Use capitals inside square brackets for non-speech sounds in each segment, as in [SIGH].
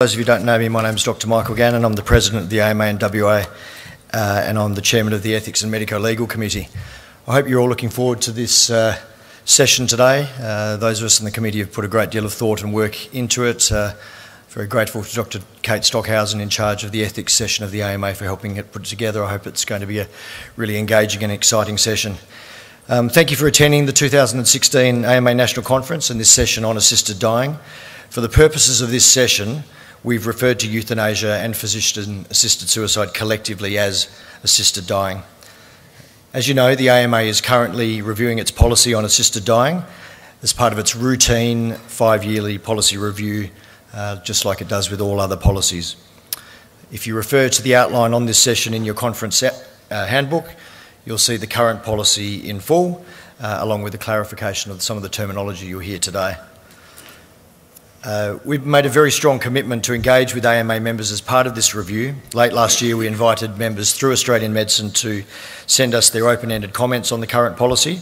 Those of you who don't know me, my name is Dr. Michael Gannon. I'm the President of the AMA and WA, uh, and I'm the Chairman of the Ethics and Medico Legal Committee. I hope you're all looking forward to this uh, session today. Uh, those of us in the committee have put a great deal of thought and work into it. Uh, very grateful to Dr. Kate Stockhausen in charge of the ethics session of the AMA for helping it put together. I hope it's going to be a really engaging and exciting session. Um, thank you for attending the 2016 AMA National Conference and this session on assisted dying. For the purposes of this session, we've referred to euthanasia and physician assisted suicide collectively as assisted dying. As you know, the AMA is currently reviewing its policy on assisted dying as part of its routine five yearly policy review, uh, just like it does with all other policies. If you refer to the outline on this session in your conference uh, handbook, you'll see the current policy in full, uh, along with the clarification of some of the terminology you'll hear today. Uh, we've made a very strong commitment to engage with AMA members as part of this review. Late last year, we invited members through Australian Medicine to send us their open ended comments on the current policy.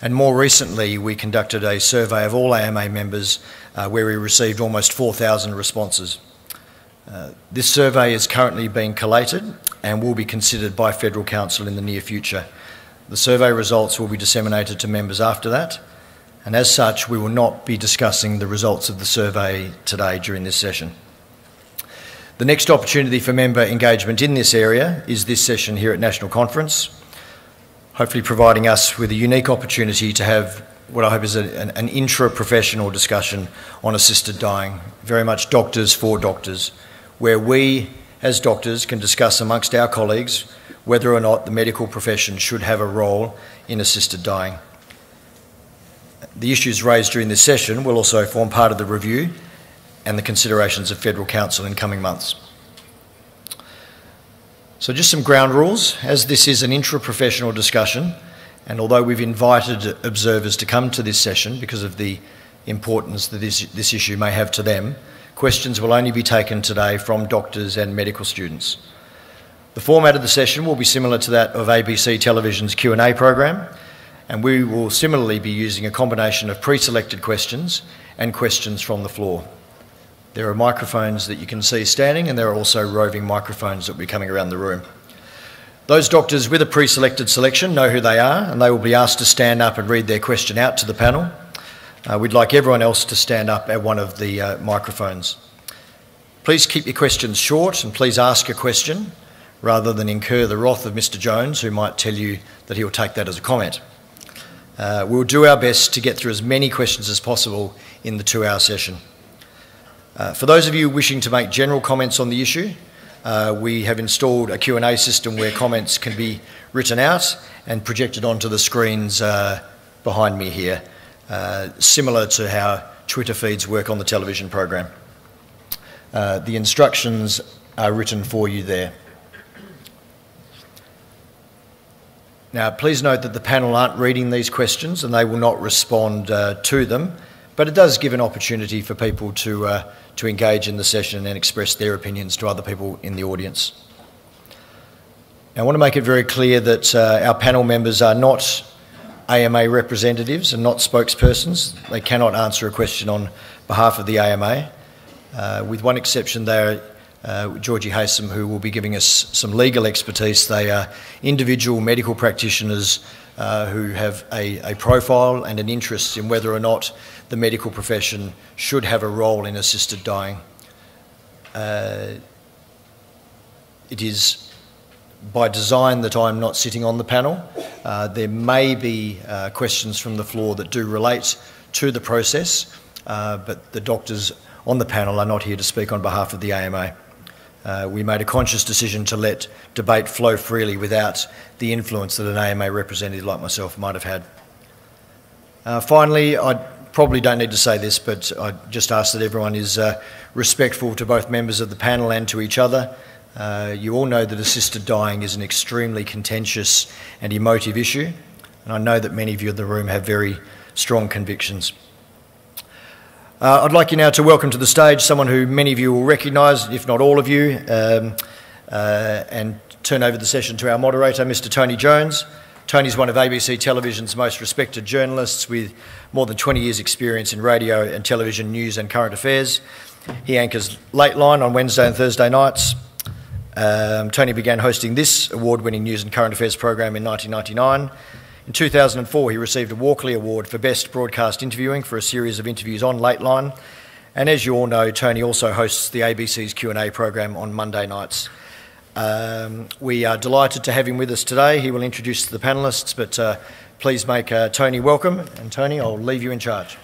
And more recently, we conducted a survey of all AMA members uh, where we received almost 4,000 responses. Uh, this survey is currently being collated and will be considered by Federal Council in the near future. The survey results will be disseminated to members after that and as such, we will not be discussing the results of the survey today during this session. The next opportunity for member engagement in this area is this session here at National Conference, hopefully providing us with a unique opportunity to have what I hope is an intra-professional discussion on assisted dying, very much doctors for doctors, where we as doctors can discuss amongst our colleagues whether or not the medical profession should have a role in assisted dying. The issues raised during this session will also form part of the review and the considerations of Federal Council in coming months. So just some ground rules, as this is an intra-professional discussion, and although we've invited observers to come to this session because of the importance that this, this issue may have to them, questions will only be taken today from doctors and medical students. The format of the session will be similar to that of ABC Television's Q&A program, and we will similarly be using a combination of pre-selected questions and questions from the floor. There are microphones that you can see standing and there are also roving microphones that will be coming around the room. Those doctors with a pre-selected selection know who they are and they will be asked to stand up and read their question out to the panel. Uh, we'd like everyone else to stand up at one of the uh, microphones. Please keep your questions short and please ask a question rather than incur the wrath of Mr Jones who might tell you that he'll take that as a comment. Uh, we'll do our best to get through as many questions as possible in the two-hour session. Uh, for those of you wishing to make general comments on the issue, uh, we have installed a Q&A system where comments can be written out and projected onto the screens uh, behind me here, uh, similar to how Twitter feeds work on the television program. Uh, the instructions are written for you there. Now, please note that the panel aren't reading these questions and they will not respond uh, to them, but it does give an opportunity for people to, uh, to engage in the session and express their opinions to other people in the audience. Now, I want to make it very clear that uh, our panel members are not AMA representatives and not spokespersons. They cannot answer a question on behalf of the AMA. Uh, with one exception, they are uh, Georgie Haysom, who will be giving us some legal expertise. They are individual medical practitioners uh, who have a, a, profile and an interest in whether or not the medical profession should have a role in assisted dying. Uh, it is by design that I'm not sitting on the panel. Uh, there may be uh, questions from the floor that do relate to the process, uh, but the doctors on the panel are not here to speak on behalf of the AMA. Uh, we made a conscious decision to let debate flow freely without the influence that an AMA representative like myself might have had. Uh, finally, I probably don't need to say this, but I just ask that everyone is uh, respectful to both members of the panel and to each other. Uh, you all know that assisted dying is an extremely contentious and emotive issue, and I know that many of you in the room have very strong convictions. Uh, I'd like you now to welcome to the stage someone who many of you will recognise, if not all of you, um, uh, and turn over the session to our moderator, Mr Tony Jones. Tony's one of ABC Television's most respected journalists with more than 20 years' experience in radio and television news and current affairs. He anchors Lateline on Wednesday and Thursday nights. Um, Tony began hosting this award winning news and current affairs program in 1999. In 2004, he received a Walkley Award for Best Broadcast Interviewing for a series of interviews on Lateline. And as you all know, Tony also hosts the ABC's Q&A program on Monday nights. Um, we are delighted to have him with us today. He will introduce the panellists, but uh, please make uh, Tony welcome. And Tony, I'll leave you in charge.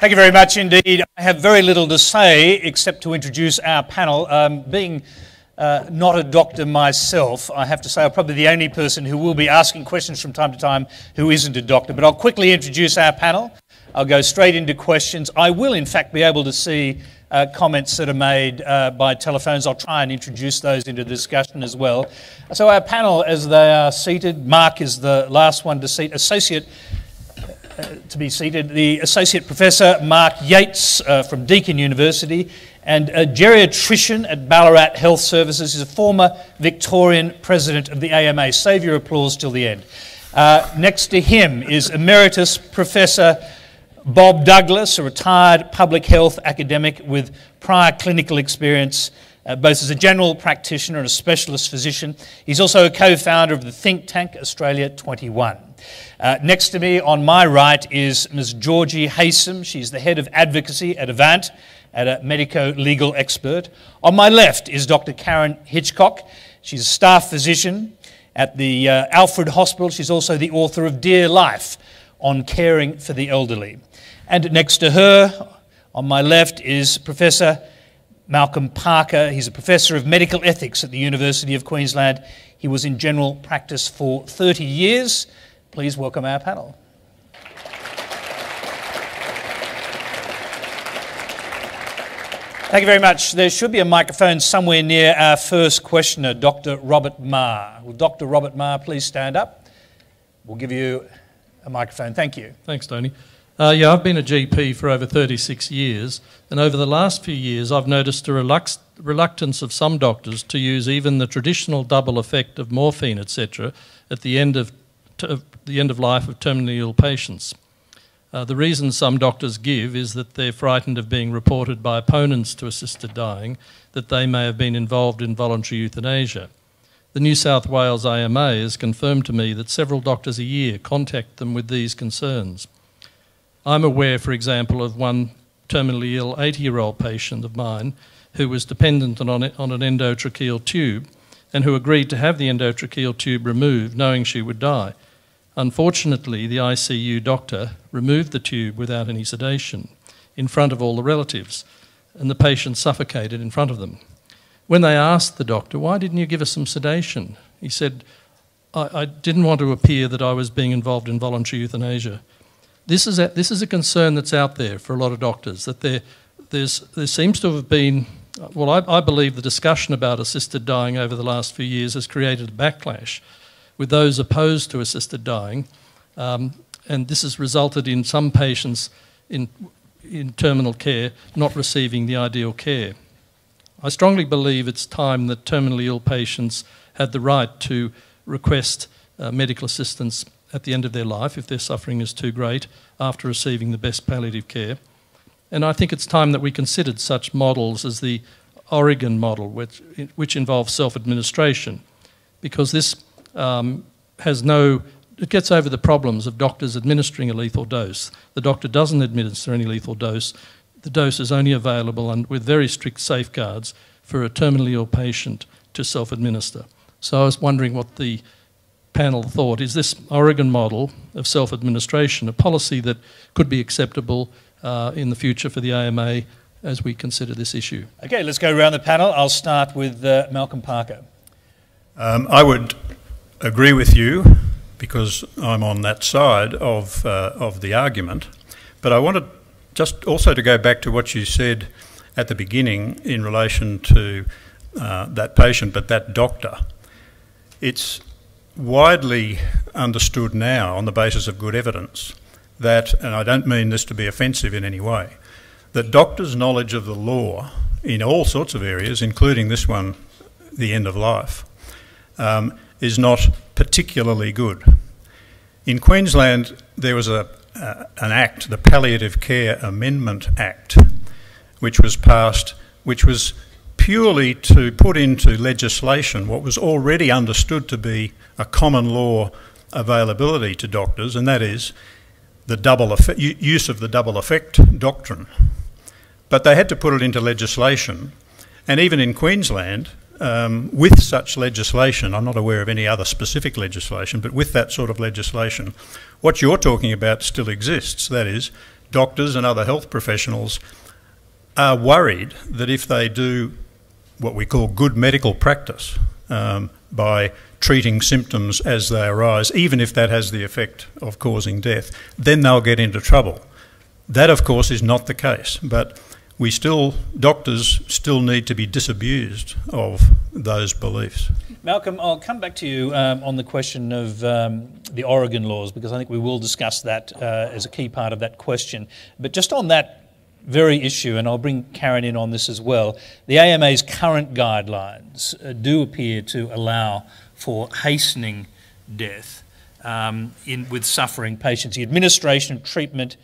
Thank you very much indeed. I have very little to say except to introduce our panel. Um, being uh, not a doctor myself, I have to say I'm probably the only person who will be asking questions from time to time who isn't a doctor. But I'll quickly introduce our panel. I'll go straight into questions. I will, in fact, be able to see uh, comments that are made uh, by telephones. I'll try and introduce those into the discussion as well. So, our panel, as they are seated, Mark is the last one to seat, Associate. To be seated, the Associate Professor Mark Yates uh, from Deakin University and a geriatrician at Ballarat Health Services. He's a former Victorian President of the AMA. Save your applause till the end. Uh, next to him is Emeritus Professor Bob Douglas, a retired public health academic with prior clinical experience, uh, both as a general practitioner and a specialist physician. He's also a co founder of the think tank Australia 21. Uh, next to me on my right is Ms. Georgie Haysom. She's the head of advocacy at Avant, at a medico legal expert. On my left is Dr. Karen Hitchcock. She's a staff physician at the uh, Alfred Hospital. She's also the author of Dear Life on caring for the elderly. And next to her, on my left, is Professor Malcolm Parker. He's a professor of medical ethics at the University of Queensland. He was in general practice for 30 years. Please welcome our panel. Thank you very much. There should be a microphone somewhere near our first questioner, Dr. Robert Marr. Will Dr. Robert Marr please stand up? We'll give you a microphone. Thank you. Thanks, Tony. Uh, yeah, I've been a GP for over 36 years, and over the last few years, I've noticed a relux- reluctance of some doctors to use even the traditional double effect of morphine, etc., at the end of, t- the end of life of terminally ill patients. Uh, the reason some doctors give is that they're frightened of being reported by opponents to assisted dying that they may have been involved in voluntary euthanasia. The New South Wales AMA has confirmed to me that several doctors a year contact them with these concerns. I'm aware, for example, of one terminally ill 80 year old patient of mine who was dependent on, on an endotracheal tube and who agreed to have the endotracheal tube removed, knowing she would die. Unfortunately, the ICU doctor removed the tube without any sedation in front of all the relatives, and the patient suffocated in front of them. When they asked the doctor, Why didn't you give us some sedation? he said, I, I didn't want to appear that I was being involved in voluntary euthanasia this is a, this is a concern that's out there for a lot of doctors that there there seems to have been well I, I, believe the discussion about assisted dying over the last few years has created a backlash with those opposed to assisted dying um, and this has resulted in some patients in in terminal care not receiving the ideal care. I strongly believe it's time that terminally ill patients had the right to request uh, medical assistance at the end of their life if their suffering is too great after receiving the best palliative care. And I think it's time that we considered such models as the Oregon model, which, which involves self administration, because this um, has no, it gets over the problems of doctors administering a lethal dose. The doctor doesn't administer any lethal dose, the dose is only available and with very strict safeguards for a terminally ill patient to self administer. So I was wondering what the panel thought is this Oregon model of self administration a policy that could be acceptable uh, in the future for the AMA as we consider this issue? Okay, let's go around the panel. I'll start with uh, Malcolm Parker. Um, I would agree with you because I'm on that side of, uh, of the argument, but I wanted just also to go back to what you said at the beginning in relation to uh, that patient, but that doctor. It's widely understood now on the basis of good evidence that, and I don't mean this to be offensive in any way, that doctors' knowledge of the law in all sorts of areas, including this one, the end of life, um, is not particularly good. In Queensland, there was a, uh, an act, the Palliative Care Amendment Act, which was passed, which was purely to put into legislation what was already understood to be a common law availability to doctors, and that is the double use of the double effect doctrine. But they had to put it into legislation, and even in Queensland, um, with such legislation, I'm not aware of any other specific legislation, but with that sort of legislation, what you're talking about still exists. That is, doctors and other health professionals are worried that if they do what we call good medical practice um, by treating symptoms as they arise, even if that has the effect of causing death, then they'll get into trouble. That, of course, is not the case, but we still, doctors still need to be disabused of those beliefs. Malcolm, I'll come back to you um, on the question of um, the Oregon laws because I think we will discuss that uh, as a key part of that question. But just on that very issue, and I'll bring Karen in on this as well, the AMA's current guidelines uh, do appear to allow for hastening death um, in, with suffering patients. The administration of treatment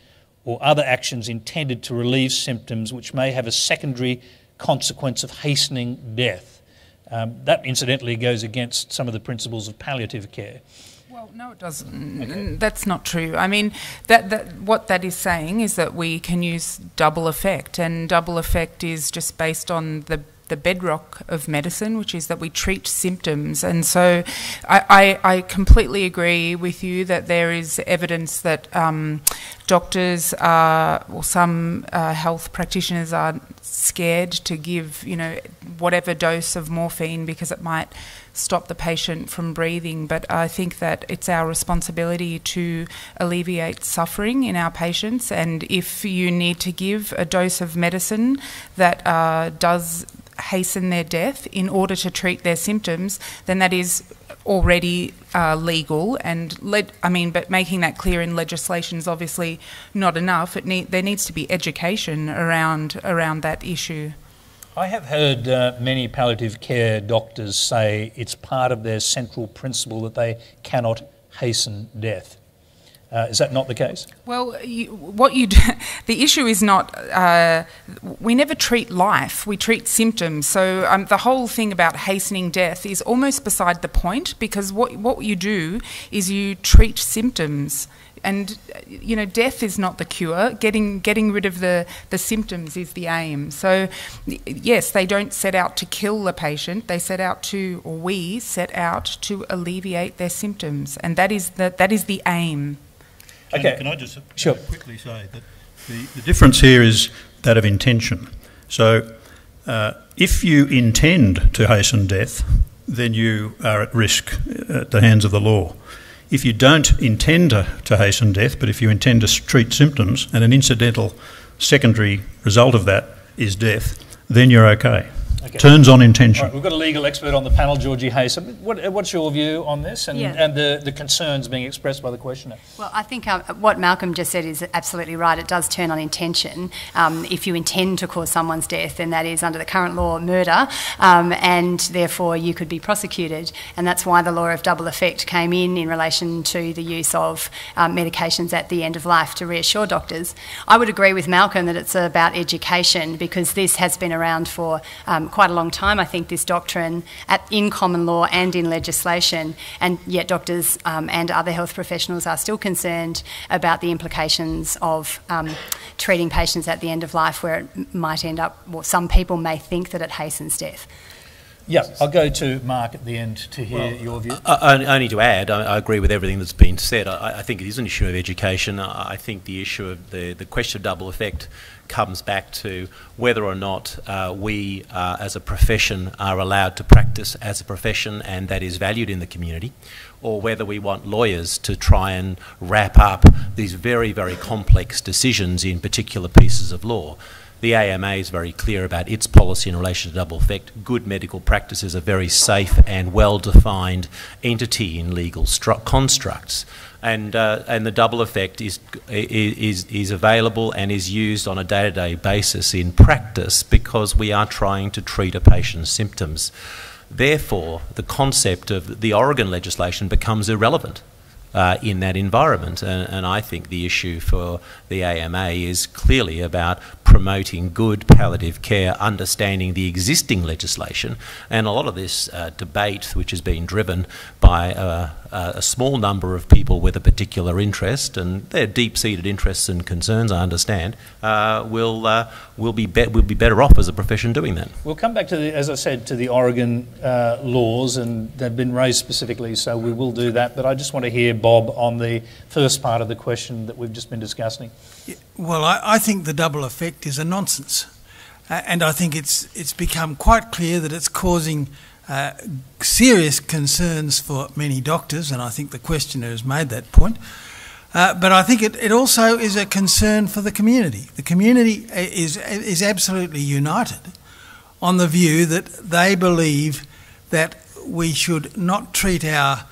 or other actions intended to relieve symptoms which may have a secondary consequence of hastening death. Um, that incidentally goes against some of the principles of palliative care. Well, no, it doesn't. Okay. That's not true. I mean, that, that what that is saying is that we can use double effect, and double effect is just based on the the bedrock of medicine, which is that we treat symptoms. And so I, I, I completely agree with you that there is evidence that um, doctors are, or some uh, health practitioners are scared to give, you know, whatever dose of morphine because it might stop the patient from breathing. But I think that it's our responsibility to alleviate suffering in our patients. And if you need to give a dose of medicine that uh, does hasten their death in order to treat their symptoms, then that is already uh, legal. And I mean, but making that clear in legislation is obviously not enough. It need, there needs to be education around around that issue. I have heard uh, many palliative care doctors say it's part of their central principle that they cannot hasten death. Uh, is that not the case? Well, you, what you do, [LAUGHS] the issue is not uh, we never treat life; we treat symptoms. So um, the whole thing about hastening death is almost beside the point because what what you do is you treat symptoms. And you know, death is not the cure. Getting getting rid of the, the symptoms is the aim. So, yes, they don't set out to kill the patient. They set out to, or we set out to alleviate their symptoms, and that is the that is the aim. Okay. Can I just sure. quickly say that the, the difference here is that of intention. So, uh, if you intend to hasten death, then you are at risk uh, at the hands of the law. If you don't intend to, to hasten death, but if you intend to treat symptoms and an incidental secondary result of that is death, then you're okay. Okay. Turns on intention. Right, we've got a legal expert on the panel, Georgie Haysom. What, what's your view on this and, yeah. and the, the concerns being expressed by the questioner? Well, I think um, what Malcolm just said is absolutely right. It does turn on intention. Um, if you intend to cause someone's death, then that is under the current law murder, um, and therefore you could be prosecuted. And that's why the law of double effect came in in relation to the use of um, medications at the end of life to reassure doctors. I would agree with Malcolm that it's about education because this has been around for um, quite a long time, I think, this doctrine at, in common law and in legislation, and yet doctors um, and other health professionals are still concerned about the implications of um, treating patients at the end of life where it might end up, well, some people may think that it hastens death. Yeah, I'll go to Mark at the end to hear well, your view. I, only to add, I, I, agree with everything that's been said. I, I, think it is an issue of education. I, think the issue of the, the question of double effect comes back to whether or not uh, we uh, as a profession are allowed to practice as a profession and that is valued in the community, or whether we want lawyers to try and wrap up these very, very complex decisions in particular pieces of law. The AMA is very clear about its policy in relation to double effect. Good medical practice is a very safe and well defined entity in legal constructs and uh, and the double effect is is is available and is used on a day-to-day basis in practice because we are trying to treat a patient's symptoms. Therefore, the concept of the Oregon legislation becomes irrelevant uh, in that environment. And, and I think the issue for the AMA is clearly about promoting good palliative care, understanding the existing legislation, and a lot of this uh, debate, which has been driven by uh, a small number of people with a particular interest, and their deep-seated interests and concerns, I understand, uh, will uh, will be, be will be better off as a profession doing that. We'll come back to the, as I said, to the Oregon uh, laws, and they've been raised specifically, so we will do that. But I just want to hear Bob on the first part of the question that we've just been discussing. Well, I, I think the double effect is a nonsense. Uh, and I think it's, it's become quite clear that it's causing uh, serious concerns for many doctors, and I think the questioner has made that point. Uh, but I think it, it also is a concern for the community. The community is, is absolutely united on the view that they believe that we should not treat our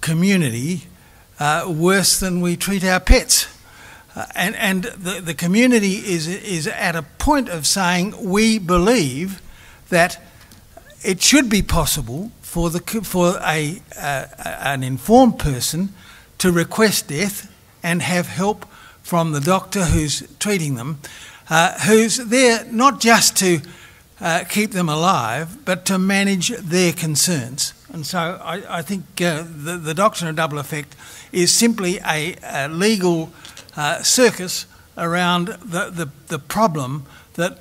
community uh, worse than we treat our pets. Uh, and and the, the community is, is at a point of saying we believe that it should be possible for, the, for a, uh, an informed person to request death and have help from the doctor who's treating them, uh, who's there not just to uh, keep them alive, but to manage their concerns. And so I, I think uh, the, the doctrine of double effect is simply a, a legal uh, circus around the, the, the problem that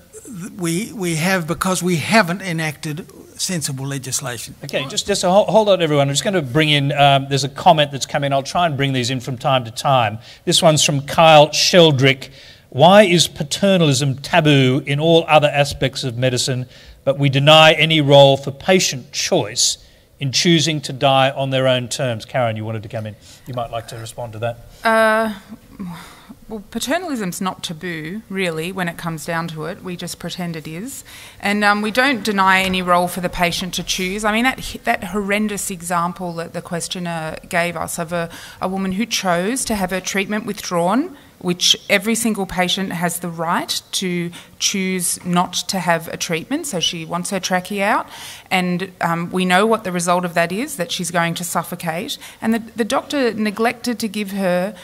we, we have because we haven't enacted sensible legislation. Okay, just, just hold, hold on, everyone. I'm just going to bring in, um, there's a comment that's come in. I'll try and bring these in from time to time. This one's from Kyle Sheldrick. Why is paternalism taboo in all other aspects of medicine, but we deny any role for patient choice in choosing to die on their own terms? Karen, you wanted to come in. You might like to respond to that. Uh, well, paternalism's not taboo, really, when it comes down to it. We just pretend it is. And um, we don't deny any role for the patient to choose. I mean, that, that horrendous example that the questioner gave us of a, a woman who chose to have her treatment withdrawn, which every single patient has the right to choose not to have a treatment. So she wants her trachea out, and um, we know what the result of that is that she's going to suffocate. And the, the doctor neglected to give her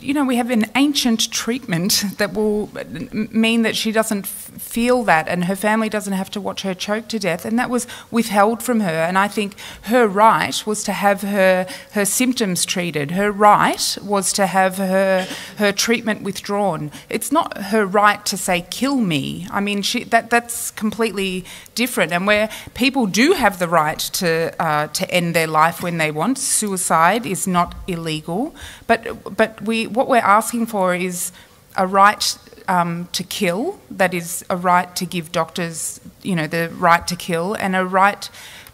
you know, we have an ancient treatment that will mean that she doesn't feel that and her family doesn't have to watch her choke to death. And that was withheld from her. And I think her right was to have her, her symptoms treated. Her right was to have her, her treatment withdrawn. It's not her right to say, kill me. I mean, she, that, that's completely different. And where people do have the right to, uh, to end their life when they want, suicide is not illegal. But, but we, what we're asking for is a right um, to kill, that is a right to give doctors, you know, the right to kill, and a right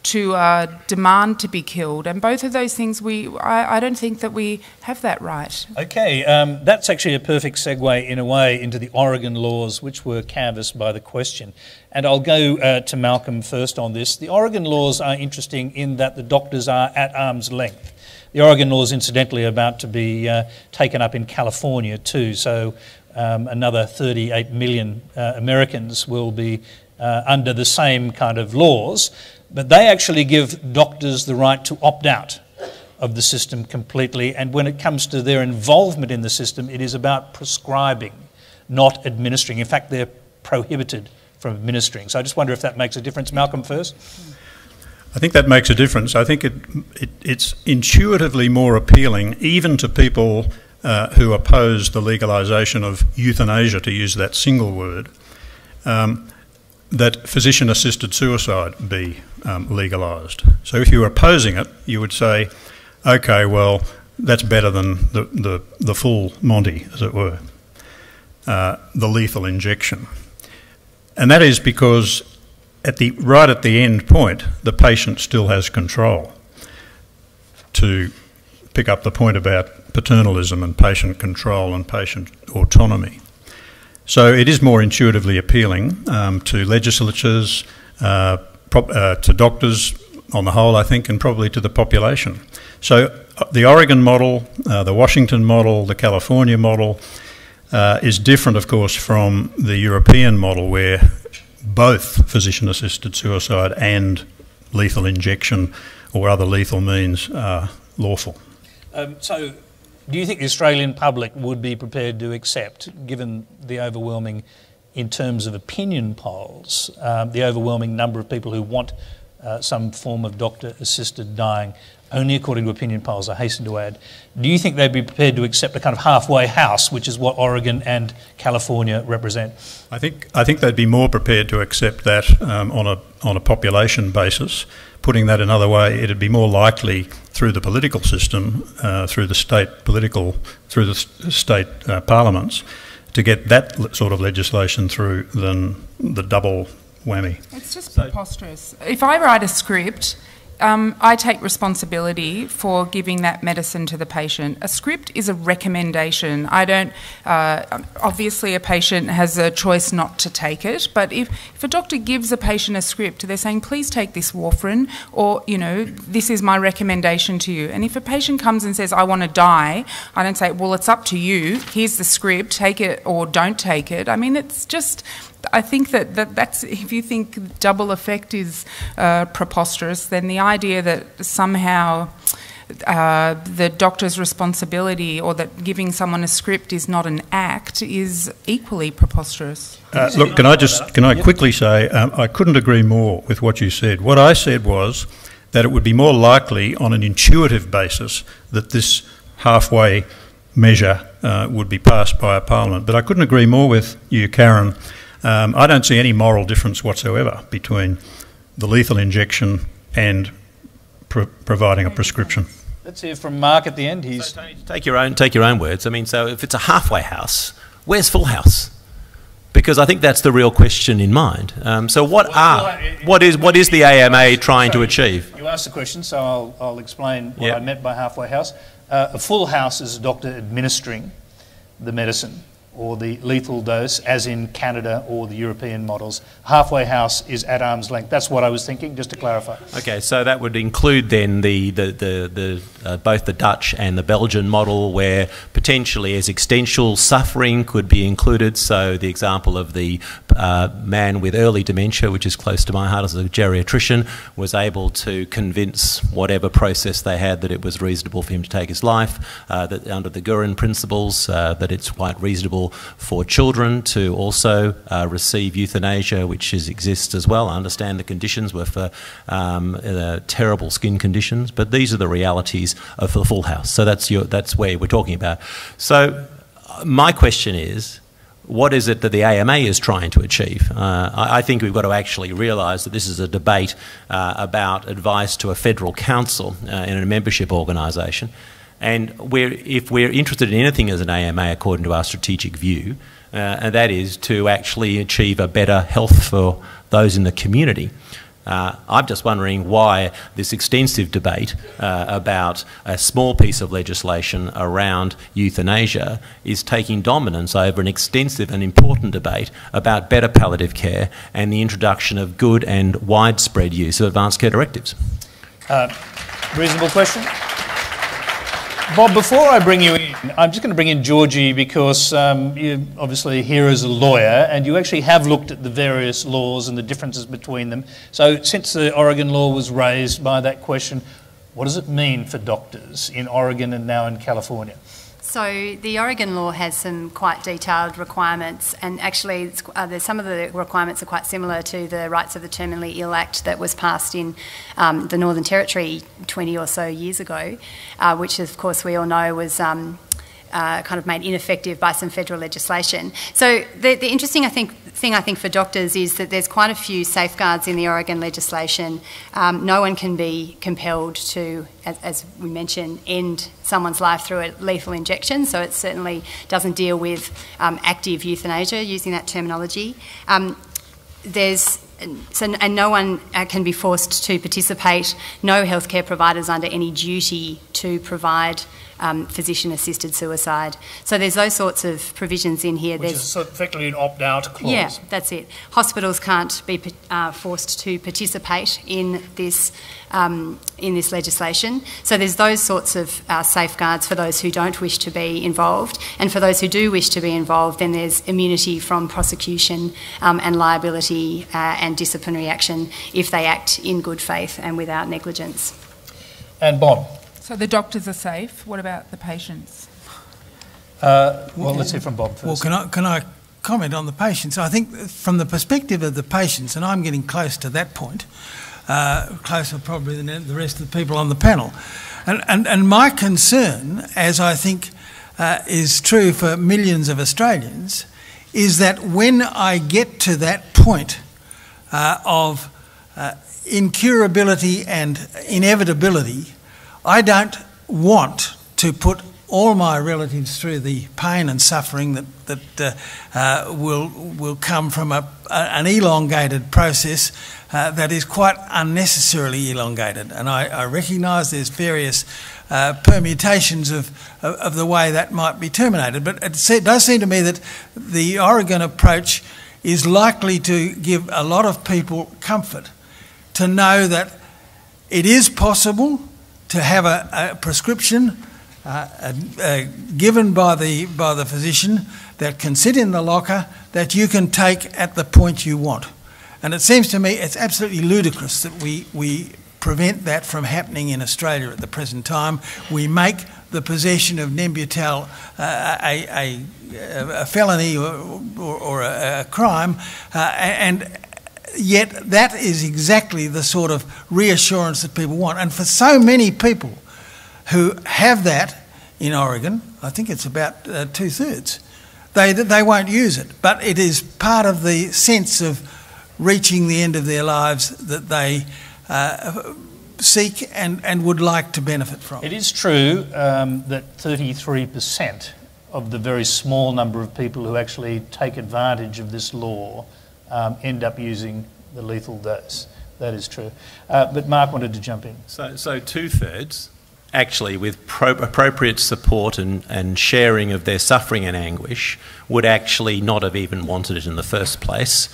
to uh, demand to be killed. And both of those things, we I, I don't think that we have that right. Okay, um, that's actually a perfect segue in a way into the Oregon laws, which were canvassed by the question. And I'll go uh, to Malcolm first on this. The Oregon laws are interesting in that the doctors are at arm's length. The Oregon law is incidentally about to be uh, taken up in California too, so um, another 38 million uh, Americans will be uh, under the same kind of laws, but they actually give doctors the right to opt out of the system completely. And when it comes to their involvement in the system, it is about prescribing, not administering. In fact, they're prohibited from administering. So I just wonder if that makes a difference. Malcolm first. I think that makes a difference. I think it, it it's intuitively more appealing, even to people uh, who oppose the legalisation of euthanasia, to use that single word, um, that physician assisted suicide be um, legalised. So if you were opposing it, you would say, okay, well, that's better than the, the, the full Monty, as it were, uh, the lethal injection. And that is because at the, right at the end point, the patient still has control. To pick up the point about paternalism and patient control and patient autonomy. So it is more intuitively appealing um, to legislatures, uh, uh, to doctors on the whole, I think, and probably to the population. So uh, the Oregon model, uh, the Washington model, the California model uh, is different, of course, from the European model where both physician assisted suicide and lethal injection or other lethal means are lawful. Um, so, do you think the Australian public would be prepared to accept, given the overwhelming, in terms of opinion polls, um, the overwhelming number of people who want uh, some form of doctor assisted dying, only according to opinion polls, I hasten to add. Do you think they'd be prepared to accept a kind of halfway house, which is what Oregon and California represent? I think, I think they'd be more prepared to accept that um, on, a, on a population basis. Putting that another way, it'd be more likely through the political system, uh, through the state political, through the state uh, parliaments, to get that sort of legislation through than the double whammy. It's just preposterous. If I write a script um, I take responsibility for giving that medicine to the patient. A script is a recommendation. I don't, uh, obviously, a patient has a choice not to take it, but if, if a doctor gives a patient a script, they're saying, please take this warfarin, or, you know, this is my recommendation to you. And if a patient comes and says, I want to die, I don't say, well, it's up to you. Here's the script, take it or don't take it. I mean, it's just, I think that, that that's if you think double effect is uh, preposterous, then the idea that somehow uh, the doctor's responsibility or that giving someone a script is not an act is equally preposterous. Uh, look, can I just can I quickly say um, I couldn't agree more with what you said. What I said was that it would be more likely on an intuitive basis that this halfway measure uh, would be passed by a parliament. But I couldn't agree more with you, Karen, um, I don't see any moral difference whatsoever between the lethal injection and providing a prescription. Let's hear from Mark at the end. He's so, Tony, take your own take your own words. I mean, so if it's a halfway house, where's full house? Because I think that's the real question in mind. Um, so what well, are well, what is what is the AMA trying to achieve? You asked the question, so I'll, I'll explain what yep. I meant by halfway house. Uh, a full house is a doctor administering the medicine or the lethal dose, as in Canada or the European models. Halfway house is at arm's length. That's what I was thinking, just to clarify. Okay, so that would include then the, the, the, the uh, both the Dutch and the Belgian model, where potentially as existential suffering could be included. So the example of the uh, man with early dementia, which is close to my heart as a geriatrician, was able to convince whatever process they had that it was reasonable for him to take his life, uh, that under the Groningen principles, uh, that it's quite reasonable for children to also uh, receive euthanasia, which is, exists as well. I understand the conditions were for um, uh, terrible skin conditions, but these are the realities of the full house. So that's, your, that's where we're talking about. So uh, my question is, what is it that the AMA is trying to achieve? Uh, I, think we've got to actually realise that this is a debate uh, about advice to a federal council uh, in a membership organisation. And we're, if we're interested in anything as an AMA, according to our strategic view, uh, and that is to actually achieve a better health for those in the community. Uh, I'm just wondering why this extensive debate uh, about a small piece of legislation around euthanasia is taking dominance over an extensive and important debate about better palliative care and the introduction of good and widespread use of advanced care directives. Uh, reasonable question? Bob, before I bring you in, I'm just going to bring in Georgie because um, you're obviously here as a lawyer and you actually have looked at the various laws and the differences between them. So, since the Oregon law was raised by that question, what does it mean for doctors in Oregon and now in California? So the Oregon law has some quite detailed requirements, and actually, uh, some of the requirements are quite similar to the Rights of the Terminally Ill Act that was passed in um, the Northern Territory 20 or so years ago, uh, which, of course, we all know was um, uh, kind of made ineffective by some federal legislation. So the, the interesting, I think, thing I think for doctors is that there's quite a few safeguards in the Oregon legislation. Um, no one can be compelled to, as, as, we mentioned, end someone's life through a lethal injection. So it certainly doesn't deal with um, active euthanasia using that terminology. Um, there's so, and no one uh, can be forced to participate. No healthcare providers under any duty to provide um, physician-assisted suicide. So there's those sorts of provisions in here. Which there's, is effectively an opt-out clause. Yeah, that's it. Hospitals can't be uh, forced to participate in this um, in this legislation. So there's those sorts of uh, safeguards for those who don't wish to be involved, and for those who do wish to be involved, then there's immunity from prosecution um, and liability uh, and disciplinary action if they act in good faith and without negligence. And Bob, So the doctors are safe. What about the patients? Uh, well, let's hear from Bob first. Well, can I, can I comment on the patients? I think from the perspective of the patients, and I'm getting close to that point, uh, closer probably than the rest of the people on the panel. And, and, and my concern, as I think uh, is true for millions of Australians, is that when I get to that point uh, of uh, incurability and inevitability, I don't want to put all my relatives through the pain and suffering that, that uh, uh, will, will come from a, a, an elongated process uh, that is quite unnecessarily elongated. And I, I recognise there's various uh, permutations of, of, of, the way that might be terminated, but it does seem to me that the Oregon approach is likely to give a lot of people comfort to know that it is possible to have a, a prescription uh, given by the, by the physician that can sit in the locker that you can take at the point you want. And it seems to me it's absolutely ludicrous that we, we prevent that from happening in Australia at the present time. We make the possession of Nembutal uh, a, a, a, felony or, or, or a, a, crime, uh, and yet that is exactly the sort of reassurance that people want. And for so many people who have that in Oregon, I think it's about uh, two thirds, they, they won't use it. But it is part of the sense of reaching the end of their lives that they uh, seek and, and would like to benefit from. It is true um, that 33% of the very small number of people who actually take advantage of this law um, end up using the lethal dose. That is true. Uh, but Mark wanted to jump in. So, so two thirds actually, with pro- appropriate support and, and sharing of their suffering and anguish, would actually not have even wanted it in the first place.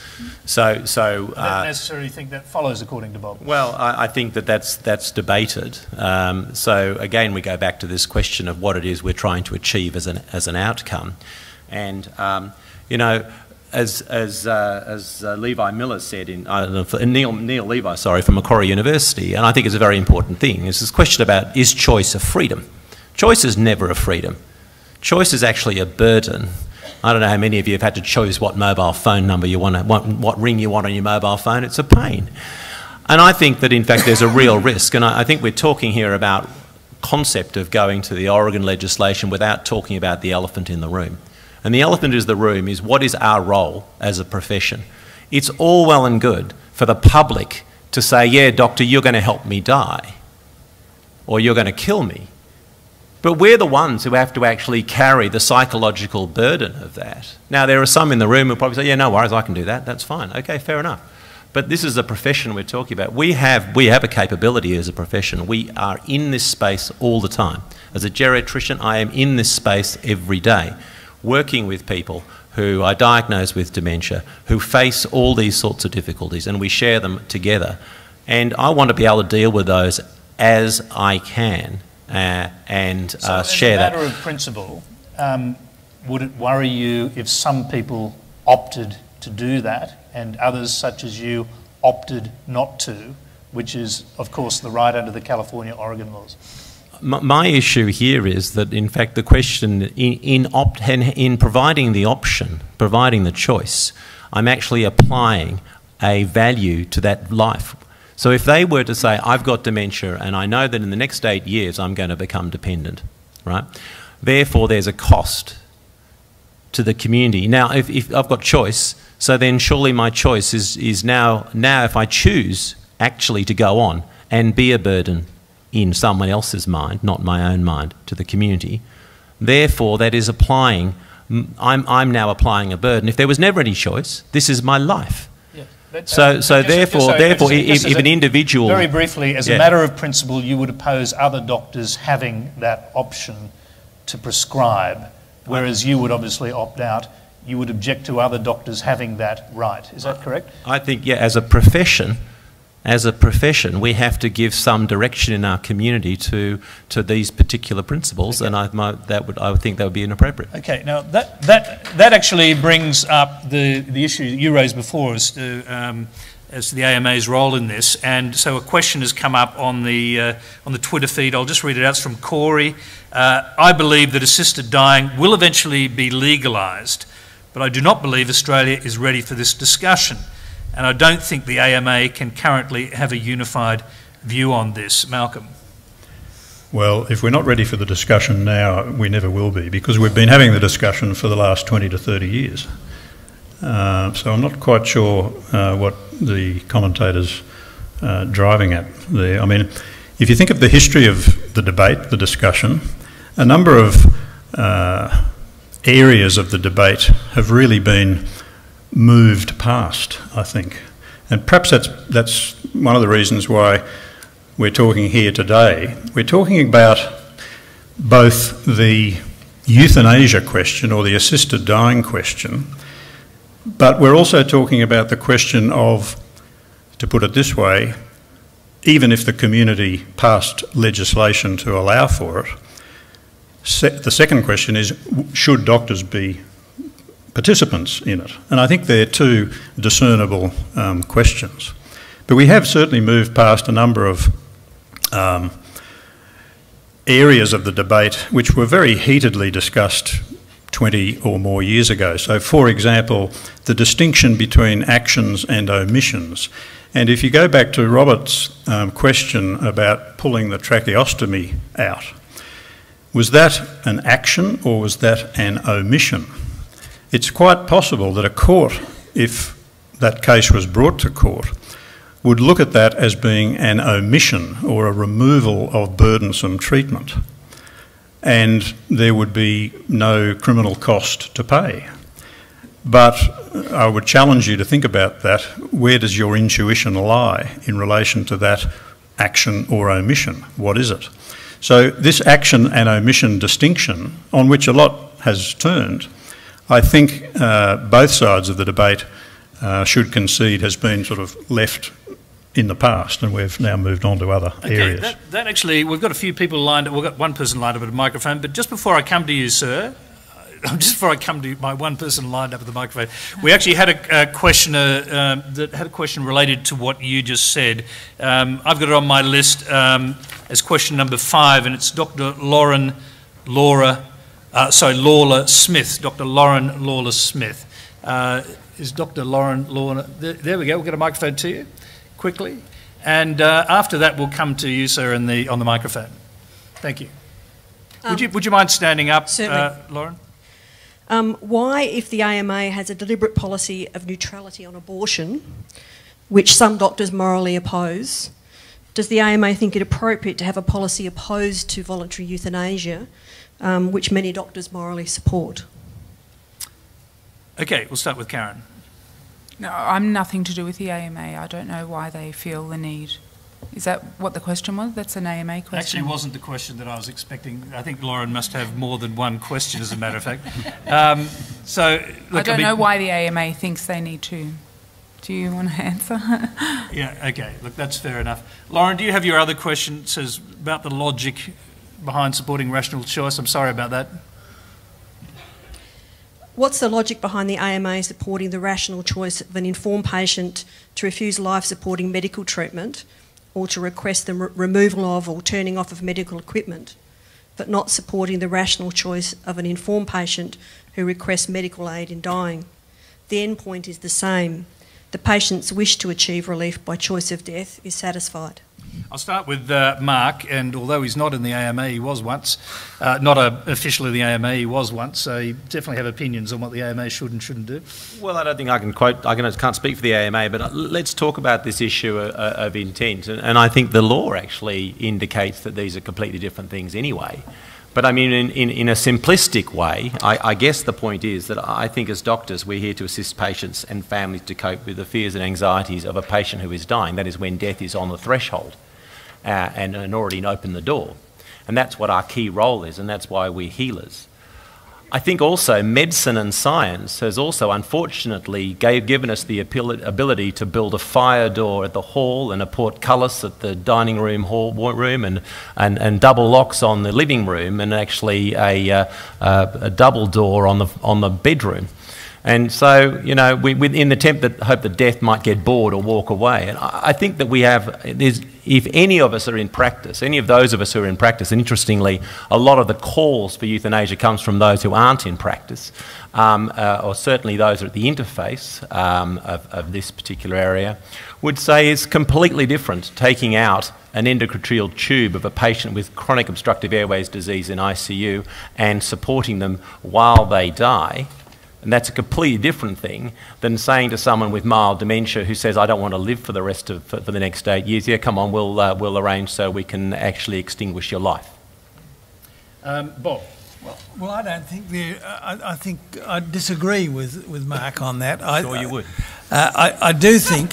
So, so I don't uh, necessarily think that follows, according to Bob. Well, I, I think that that's that's debated. Um, so again, we go back to this question of what it is we're trying to achieve as an as an outcome, and um, you know, as as uh, as uh, Levi Miller said in know, Neil Neil Levy, sorry, from Macquarie University, and I think it's a very important thing. Is this question about is choice a freedom? Choice is never a freedom. Choice is actually a burden. I don't know how many of you have had to choose what mobile phone number you want, what, what ring you want on your mobile phone. It's a pain. And I think that in fact there's a real [LAUGHS] risk, and I, I think we're talking here about concept of going to the Oregon legislation without talking about the elephant in the room. And the elephant in the room is what is our role as a profession? It's all well and good for the public to say, yeah, doctor, you're going to help me die, or you're going to kill me. But we're the ones who have to actually carry the psychological burden of that. Now, there are some in the room who probably say, yeah, no worries, I can do that, that's fine. Okay, fair enough. But this is a profession we're talking about. We have, we have a capability as a profession. We are in this space all the time. As a geriatrician, I am in this space every day working with people who are diagnosed with dementia, who face all these sorts of difficulties, and we share them together. And I want to be able to deal with those as I can uh, and uh, share that. As a matter of principle, um, would it worry you if some people opted to do that and others, such as you, opted not to, which is, of course, the right under the California Oregon laws? My issue here is that, in fact, the question in, in, in providing the option, providing the choice, I'm actually applying a value to that life. So if they were to say, I've got dementia and I know that in the next eight years I'm going to become dependent, right? Therefore, there's a cost to the community. Now, if, if I've got choice, so then surely my choice is, is now, now if I choose actually to go on and be a burden in someone else's mind, not my own mind, to the community. Therefore, that is applying, I'm, I'm now applying a burden. If there was never any choice, this is my life. Yeah, but, so, uh, so therefore, so, therefore, if, if an individual. Very briefly, as yeah. a matter of principle, you would oppose other doctors having that option to prescribe, whereas you would obviously opt out. You would object to other doctors having that right. Is that correct? I think, yeah, as a profession, as a profession, we have to give some direction in our community to, to these particular principles, okay. and I, that would, I would think that would be inappropriate. Okay, now that, that, that actually brings up the, the issue that you raised before as to um, as to the AMA's role in this. And so a question has come up on the, uh, on the Twitter feed. I'll just read it out. It's from Corey. Uh, I believe that assisted dying will eventually be legalised, but I do not believe Australia is ready for this discussion. And I don't think the AMA can currently have a unified view on this. Malcolm. Well, if we're not ready for the discussion now, we never will be, because we've been having the discussion for the last 20 to 30 years. Uh, so I'm not quite sure uh, what the commentators uh, driving at there. I mean, if you think of the history of the debate, the discussion, a number of uh, areas of the debate have really been moved past, I think. And perhaps that's, that's one of the reasons why we're talking here today. We're talking about both the euthanasia question or the assisted dying question, but we're also talking about the question of, to put it this way, even if the community passed legislation to allow for it, se the second question is should doctors be participants in it? And I think they're two discernible um, questions. But we have certainly moved past a number of um, areas of the debate which were very heatedly discussed 20 or more years ago. So, for example, the distinction between actions and omissions. And if you go back to Robert's um, question about pulling the tracheostomy out, was that an action or was that an omission? It's quite possible that a court, if that case was brought to court, would look at that as being an omission or a removal of burdensome treatment. And there would be no criminal cost to pay. But I would challenge you to think about that. Where does your intuition lie in relation to that action or omission? What is it? So, this action and omission distinction, on which a lot has turned, I think uh, both sides of the debate uh, should concede has been sort of left in the past, and we've now moved on to other okay, areas. That, that, actually, we've got a few people lined up. We've got one person lined up at a microphone, but just before I come to you, sir, [LAUGHS] just before I come to my one person lined up at the microphone, we actually had a, a questioner um, that had a question related to what you just said. Um, I've got it on my list um, as question number five, and it's Dr. Lauren Laura, uh, sorry, Lawler Smith, Dr. Lauren Lawler Smith. Uh, is Dr. Lauren Lawler, there, there we go, we'll get a microphone to you quickly. And uh, after that, we'll come to you, sir, in the, on the microphone. Thank you. Um, would, you would you mind standing up, uh, Lauren? Um, why, if the AMA has a deliberate policy of neutrality on abortion, which some doctors morally oppose, does the AMA think it appropriate to have a policy opposed to voluntary euthanasia, um, which many doctors morally support? Okay, we'll start with Karen. No, I'm nothing to do with the AMA. I don't know why they feel the need. Is that what the question was? That's an AMA question. Actually, wasn't the question that I was expecting. I think Lauren must have more than one question, as a matter of fact. [LAUGHS] Um, so, look, I don't I mean, know why the AMA thinks they need to. Do you want to [LAUGHS] answer? yeah. Okay. Look, that's fair enough. Lauren, do you have your other question? It says about the logic behind supporting rational choice. I'm sorry about that. What's the logic behind the AMA supporting the rational choice of an informed patient to refuse life supporting medical treatment or to request the removal of or turning off of medical equipment, but not supporting the rational choice of an informed patient who requests medical aid in dying? The end point is the same. The patient's wish to achieve relief by choice of death is satisfied. I'll start with uh, Mark, and although he's not in the AMA, he was once. Uh, not a, officially the AMA, he was once, so he definitely have opinions on what the AMA should and shouldn't do. Well, I don't think I can quote, I can't speak for the AMA, but uh, let's talk about this issue of, uh, of intent. And I think the law actually indicates that these are completely different things anyway. But I mean, in, in, in a simplistic way, I, I, guess the point is that I think as doctors, we're here to assist patients and families to cope with the fears and anxieties of a patient who is dying. That is when death is on the threshold uh, and, and already opened the door. And that's what our key role is, and that's why we're healers. I think also medicine and science has also unfortunately gave, given us the ability to build a fire door at the hall and a portcullis at the dining room hall room and, and, and double locks on the living room and actually a, uh, uh, a double door on the, on the bedroom. And so, you know, we, in the attempt that hope that death might get bored or walk away. And I, think that we have, if any of us are in practice, any of those of us who are in practice, and interestingly, a lot of the calls for euthanasia comes from those who aren't in practice, um, uh, or certainly those at the interface um, of, of this particular area, would say is completely different taking out an endotracheal tube of a patient with chronic obstructive airways disease in ICU and supporting them while they die and that's a completely different thing than saying to someone with mild dementia who says, I don't want to live for the rest of, for, for the next eight years, yeah, come on, we'll, uh, we'll arrange so we can actually extinguish your life. Um, Bob. Well, well, I don't think there. I, I, think I disagree with, with Mark on that. I, sure, you would. Uh, I, I do think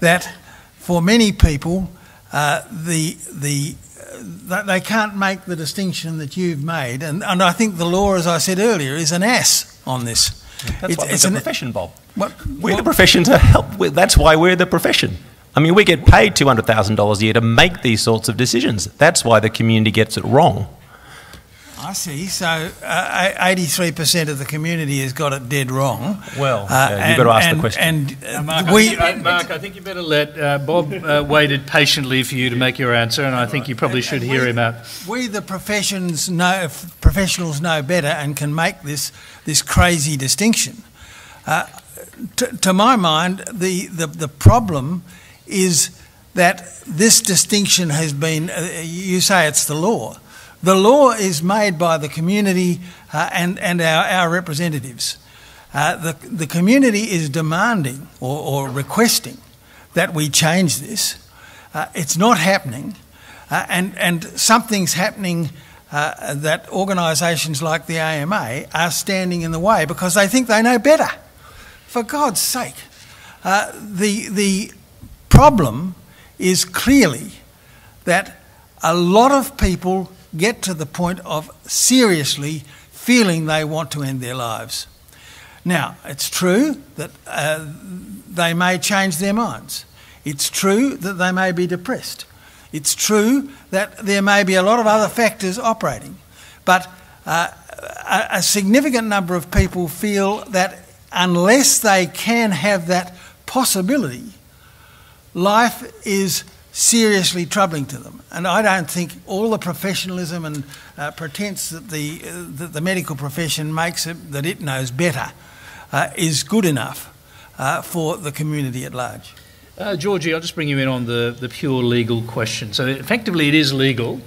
that for many people, uh, the the they can't make the distinction that you've made, and, and I think the law, as I said earlier, is an ass on this. That's it's, why it's an, profession, Bob. What, we're what? the profession to help. That's why we're the profession. I mean, we get paid $200,000 a year to make these sorts of decisions. That's why the community gets it wrong. I see. So, uh, eighty-three of the community has got it dead wrong. Well, uh, uh, you've got to ask and, the question. And uh, Mark, we, I think, Mark, I think you better let uh, Bob uh, waited patiently for you to make your answer, and I think you probably should and hear we, him out. We, the professions, know professionals know better and can make this this crazy distinction. To, to, my mind, the, the the problem is that this distinction has been. you say it's the law the law is made by the community uh, and, and our, our representatives. Uh, the, the community is demanding or, or, requesting that we change this. Uh, it's not happening, uh, and, and something's happening uh, that organisations like the AMA are standing in the way because they think they know better. For God's sake. Uh, the, the problem is clearly that a lot of people get to the point of seriously feeling they want to end their lives. Now, it's true that uh, they may change their minds. It's true that they may be depressed. It's true that there may be a lot of other factors operating. But uh, a, a significant number of people feel that unless they can have that possibility, life is seriously troubling to them. And I don't think all the professionalism and uh, pretense that the, uh, that the medical profession makes it, that it knows better uh, is good enough uh, for the community at large. Uh, Georgie, I'll just bring you in on the, the pure legal question. So, effectively, it is legal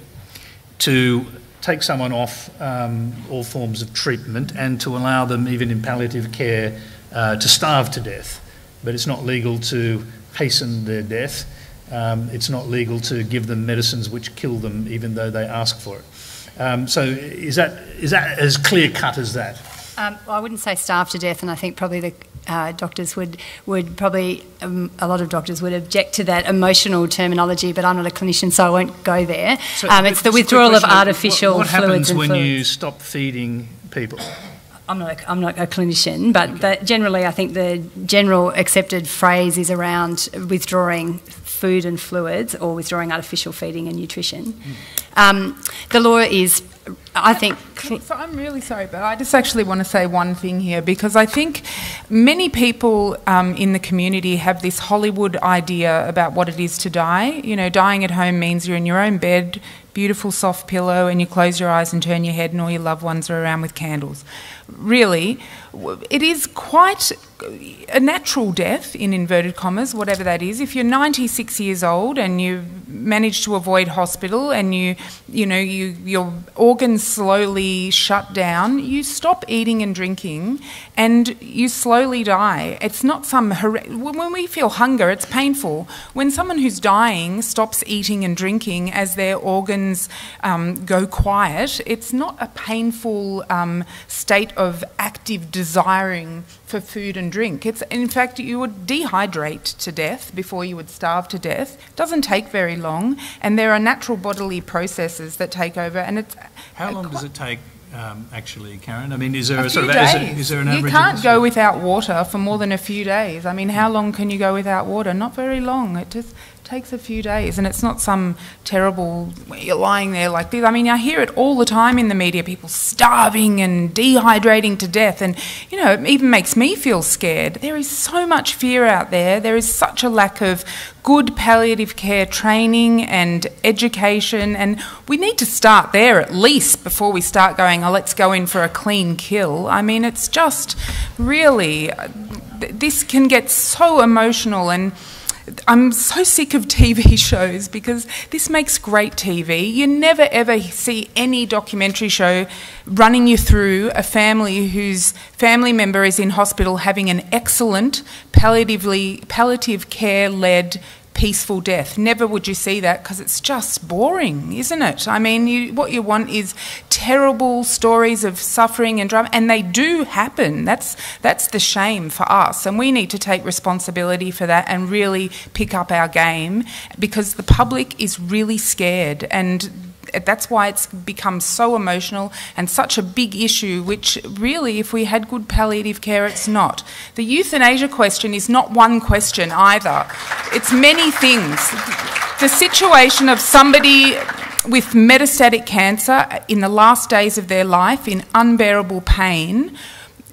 to take someone off um, all forms of treatment and to allow them, even in palliative care, uh, to starve to death. But it's not legal to hasten their death um, it's not legal to give them medicines which kill them, even though they ask for it. Um, so is that is that as clear cut as that? Um, well, I wouldn't say starve to death, and I think probably the uh, doctors would would probably um, a lot of doctors would object to that emotional terminology. But I'm not a clinician, so I won't go there. So, um, it's the withdrawal of artificial what, what fluids. What happens when fluids. you stop feeding people? I'm not, a, I'm not a clinician, but okay. generally, I think the general accepted phrase is around withdrawing food and fluids or withdrawing artificial feeding and nutrition. Mm. Um, the law is, I think. So I'm really sorry, but I just actually want to say one thing here because I think many people um, in the community have this Hollywood idea about what it is to die. You know, dying at home means you're in your own bed, beautiful soft pillow, and you close your eyes and turn your head, and all your loved ones are around with candles. Really, it is quite a natural death, in inverted commas, whatever that is. If you're 96 years old and you manage to avoid hospital and you, you know, you, your organs slowly shut down, you stop eating and drinking and you slowly die. It's not some, when we feel hunger, it's painful. When someone who's dying stops eating and drinking as their organs um, go quiet, it's not a painful um, state of active desiring for food and drink. It's in fact you would dehydrate to death before you would starve to death. It doesn't take very long, and there are natural bodily processes that take over. And it's how long does it take? Um, actually, Karen, I mean, is there a, a sort of is, is there an average? You can't go without water for more than a few days. I mean, how long can you go without water? Not very long. It just takes a few days, and it's not some terrible. You're lying there like this. I mean, I hear it all the time in the media. People starving and dehydrating to death, and you know, it even makes me feel scared. There is so much fear out there. There is such a lack of good palliative care training and education, and we need to start there at least before we start going. Oh, let's go in for a clean kill. I mean, it's just really. This can get so emotional and I'm so sick of TV [LAUGHS] shows because this makes great TV. You never ever see any documentary show running you through a family whose family member is in hospital having an excellent palliatively palliative care led peaceful death. Never would you see that because it's just boring, isn't it? I mean, you, what you want is terrible stories of suffering and drama, and they do happen. That's that's the shame for us, and we need to take responsibility for that and really pick up our game because the public is really scared and that's why it's become so emotional and such a big issue, which really, if we had good palliative care, it's not. The euthanasia question is not one question either, it's many things. The situation of somebody with metastatic cancer in the last days of their life in unbearable pain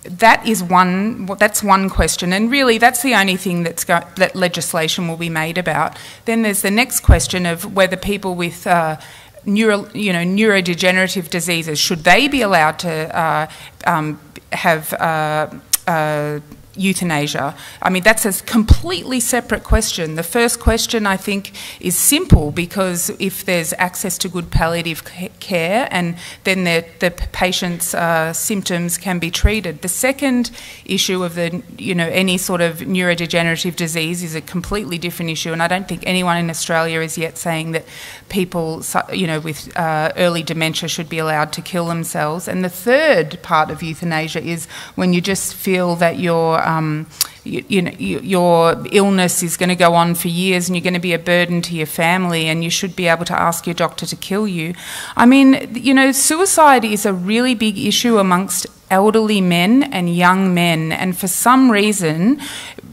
that is one that's one question and really that's the only thing that's got, that legislation will be made about then there's the next question of whether people with uh, neuro, you know, neurodegenerative diseases, should they be allowed to uh, um, have uh, uh euthanasia? I mean, that's a completely separate question. The first question, I think, is simple because if there's access to good palliative care and then the, the patient's uh, symptoms can be treated. The second issue of the, you know, any sort of neurodegenerative disease is a completely different issue, and I don't think anyone in Australia is yet saying that people, you know, with uh, early dementia should be allowed to kill themselves. And the third part of euthanasia is when you just feel that you're um, you, you, know, you, your illness is going to go on for years and you're going to be a burden to your family and you should be able to ask your doctor to kill you. I mean, you know, suicide is a really big issue amongst elderly men and young men. And for some reason,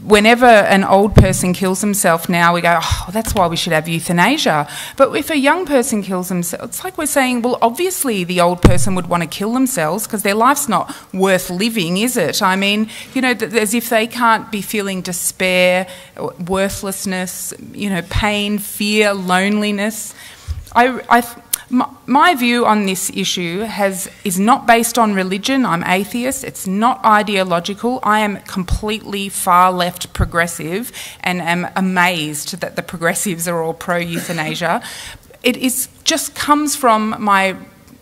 whenever an old person kills himself now, we go, oh, that's why we should have euthanasia. But if a young person kills himself, it's like we're saying, well, obviously the old person would want to kill themselves because their life's not worth living, is it? I mean, you know, as if they can't be feeling despair, worthlessness, you know, pain, fear, loneliness. I, I, my, view on this issue has, is not based on religion. I'm atheist. It's not ideological. I am completely far left progressive and am amazed that the progressives are all pro euthanasia. It is, just comes from my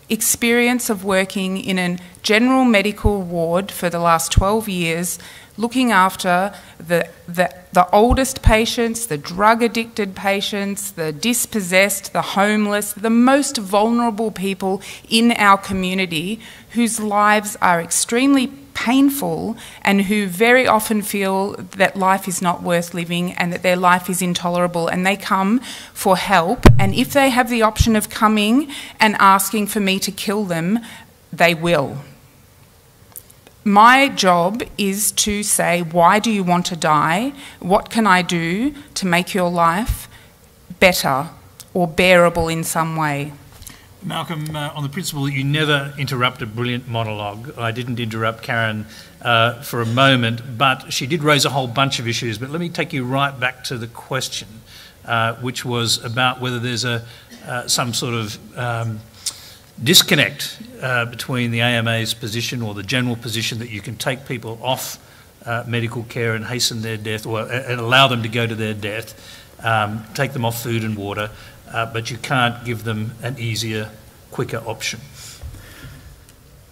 experience of working in a general medical ward for the last 12 years looking after the, the, the oldest patients, the drug addicted patients, the dispossessed, the homeless, the most vulnerable people in our community whose lives are extremely painful and who very often feel that life is not worth living and that their life is intolerable and they come for help. And if they have the option of coming and asking for me to kill them they will my job is to say, why do you want to die? What can I do to make your life better or bearable in some way? Malcolm, uh, on the principle that you never interrupt a brilliant monologue, I didn't interrupt Karen uh, for a moment, but she did raise a whole bunch of issues. But let me take you right back to the question, uh, which was about whether there's a uh, some sort of um, disconnect uh, between the AMA's position or the general position that you can take people off uh, medical care and hasten their death or and allow them to go to their death, um, take them off food and water, uh, but you can't give them an easier, quicker option.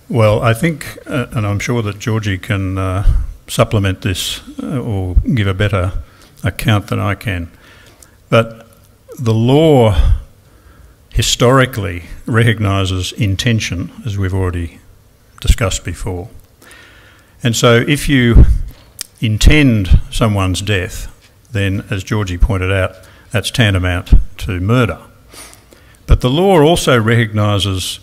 Well, I think, uh, and I'm sure that Georgie can uh, supplement this uh, or give a better account than I can, but the law historically recognises intention, as we've already discussed before. And so if you intend someone's death, then, as Georgie pointed out, that's tantamount to murder. But the law also recognises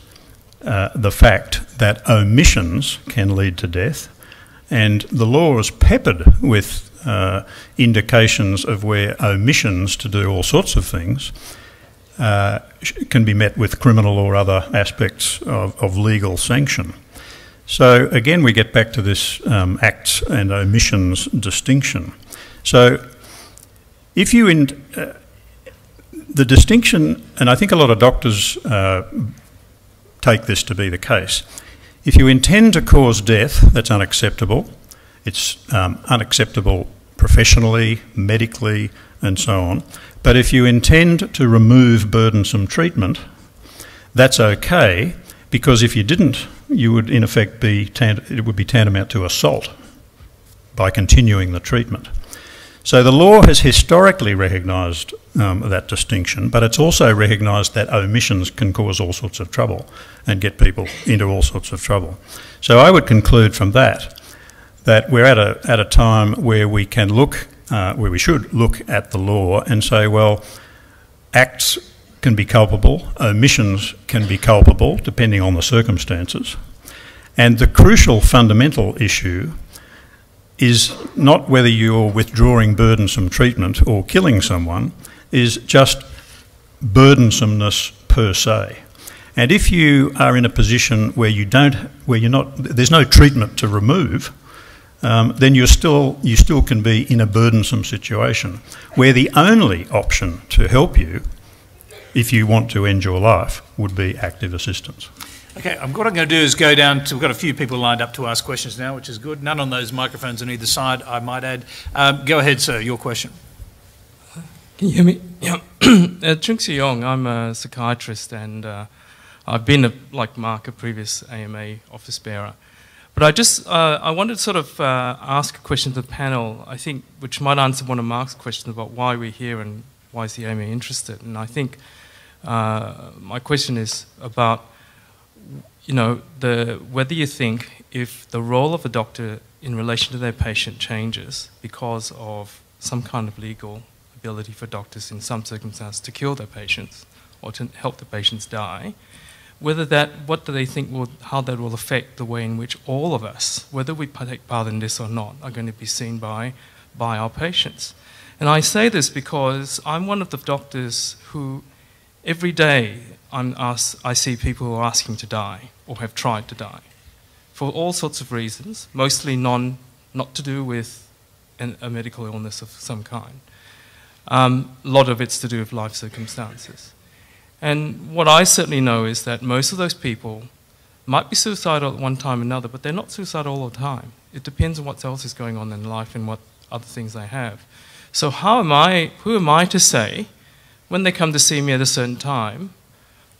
uh, the fact that omissions can lead to death, And the law is peppered with uh, indications of where omissions to do all sorts of things uh, can be met with criminal or other aspects of, of, legal sanction. So again, we get back to this um, acts and omissions distinction. So if you in, uh, the distinction, and I think a lot of doctors uh, take this to be the case. If you intend to cause death, that's unacceptable. It's um, unacceptable professionally, medically, and so on. But if you intend to remove burdensome treatment, that's okay because if you didn't, you would in effect be it would be tantamount to assault by continuing the treatment. So the law has historically recognised um, that distinction, but it's also recognised that omissions can cause all sorts of trouble and get people into all sorts of trouble. So I would conclude from that that we're at a, at a time where we can look, uh, where we should look at the law and say, well, acts can be culpable, omissions can be culpable, depending on the circumstances. And the crucial fundamental issue is not whether you're withdrawing burdensome treatment or killing someone, is just burdensomeness per se. And if you are in a position where you don't, where you're not, there's no treatment to remove, um, then you're still, you still can be in a burdensome situation where the only option to help you, if you want to end your life, would be active assistance. Okay, what I'm going to do is go down to, we've got a few people lined up to ask questions now, which is good. None on those microphones on either side, I might add. Um, go ahead, sir, your question. Can you hear me? Yeah. [CLEARS THROAT] uh, Chung Yong, I'm a psychiatrist and uh, I've been, a, like Mark, a previous AMA office bearer. But I just, uh, I wanted to sort of uh, ask a question to the panel, I think, which might answer one of Mark's questions about why we're here and why is the AMA interested. And I think uh, my question is about you know, the, whether you think if the role of a doctor in relation to their patient changes because of some kind of legal ability for doctors in some circumstances to kill their patients or to help the patients die, whether that, what do they think will, how that will affect the way in which all of us, whether we take part in this or not, are going to be seen by, by our patients. And I say this because I'm one of the doctors who every day I'm asked, I see people who are asking to die or have tried to die for all sorts of reasons, mostly non, not to do with an, a medical illness of some kind. Um, a lot of it's to do with life circumstances. And what I certainly know is that most of those people might be suicidal at one time or another, but they're not suicidal all the time. It depends on what else is going on in life and what other things they have. So how am I, who am I to say, when they come to see me at a certain time,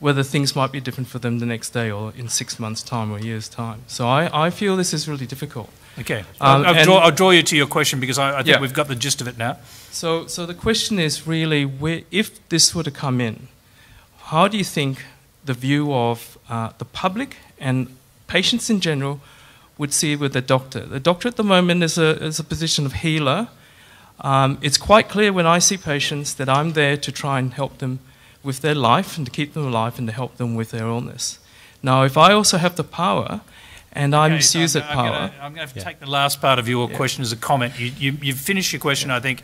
whether things might be different for them the next day or in six months' time or a year's time. So I, I feel this is really difficult. Okay. Um, I'll, I'll, draw, I'll, draw, you to your question because I, I think yeah. we've got the gist of it now. So, so the question is really where, if this were to come in, how do you think the view of uh, the public and patients in general would see with the doctor? The doctor at the moment is a, is a position of healer. Um, it's quite clear when I see patients that I'm there to try and help them with their life and to keep them alive and to help them with their illness. Now, if I also have the power and I okay, misuse so that power. I'm going to yeah. take the last part of your yeah. question as a comment. You, you, you've finished your question, yeah. I think,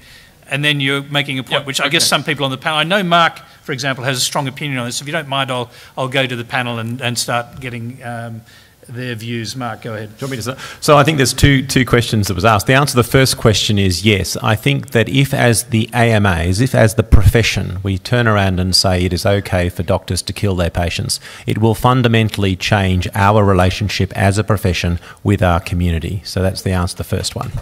and then you're making a point, yep, which I okay. guess some people on the panel, I know Mark, for example, has a strong opinion on this. If you don't mind, I'll, I'll go to the panel and, and start getting. Um, their views. Mark, go ahead. Do you want me to So I think there's two, two questions that was asked. The answer to the first question is yes. I think that if as the AMAs, if as the profession, we turn around and say it is okay for doctors to kill their patients, it will fundamentally change our relationship as a profession with our community. So that's the answer to the first one.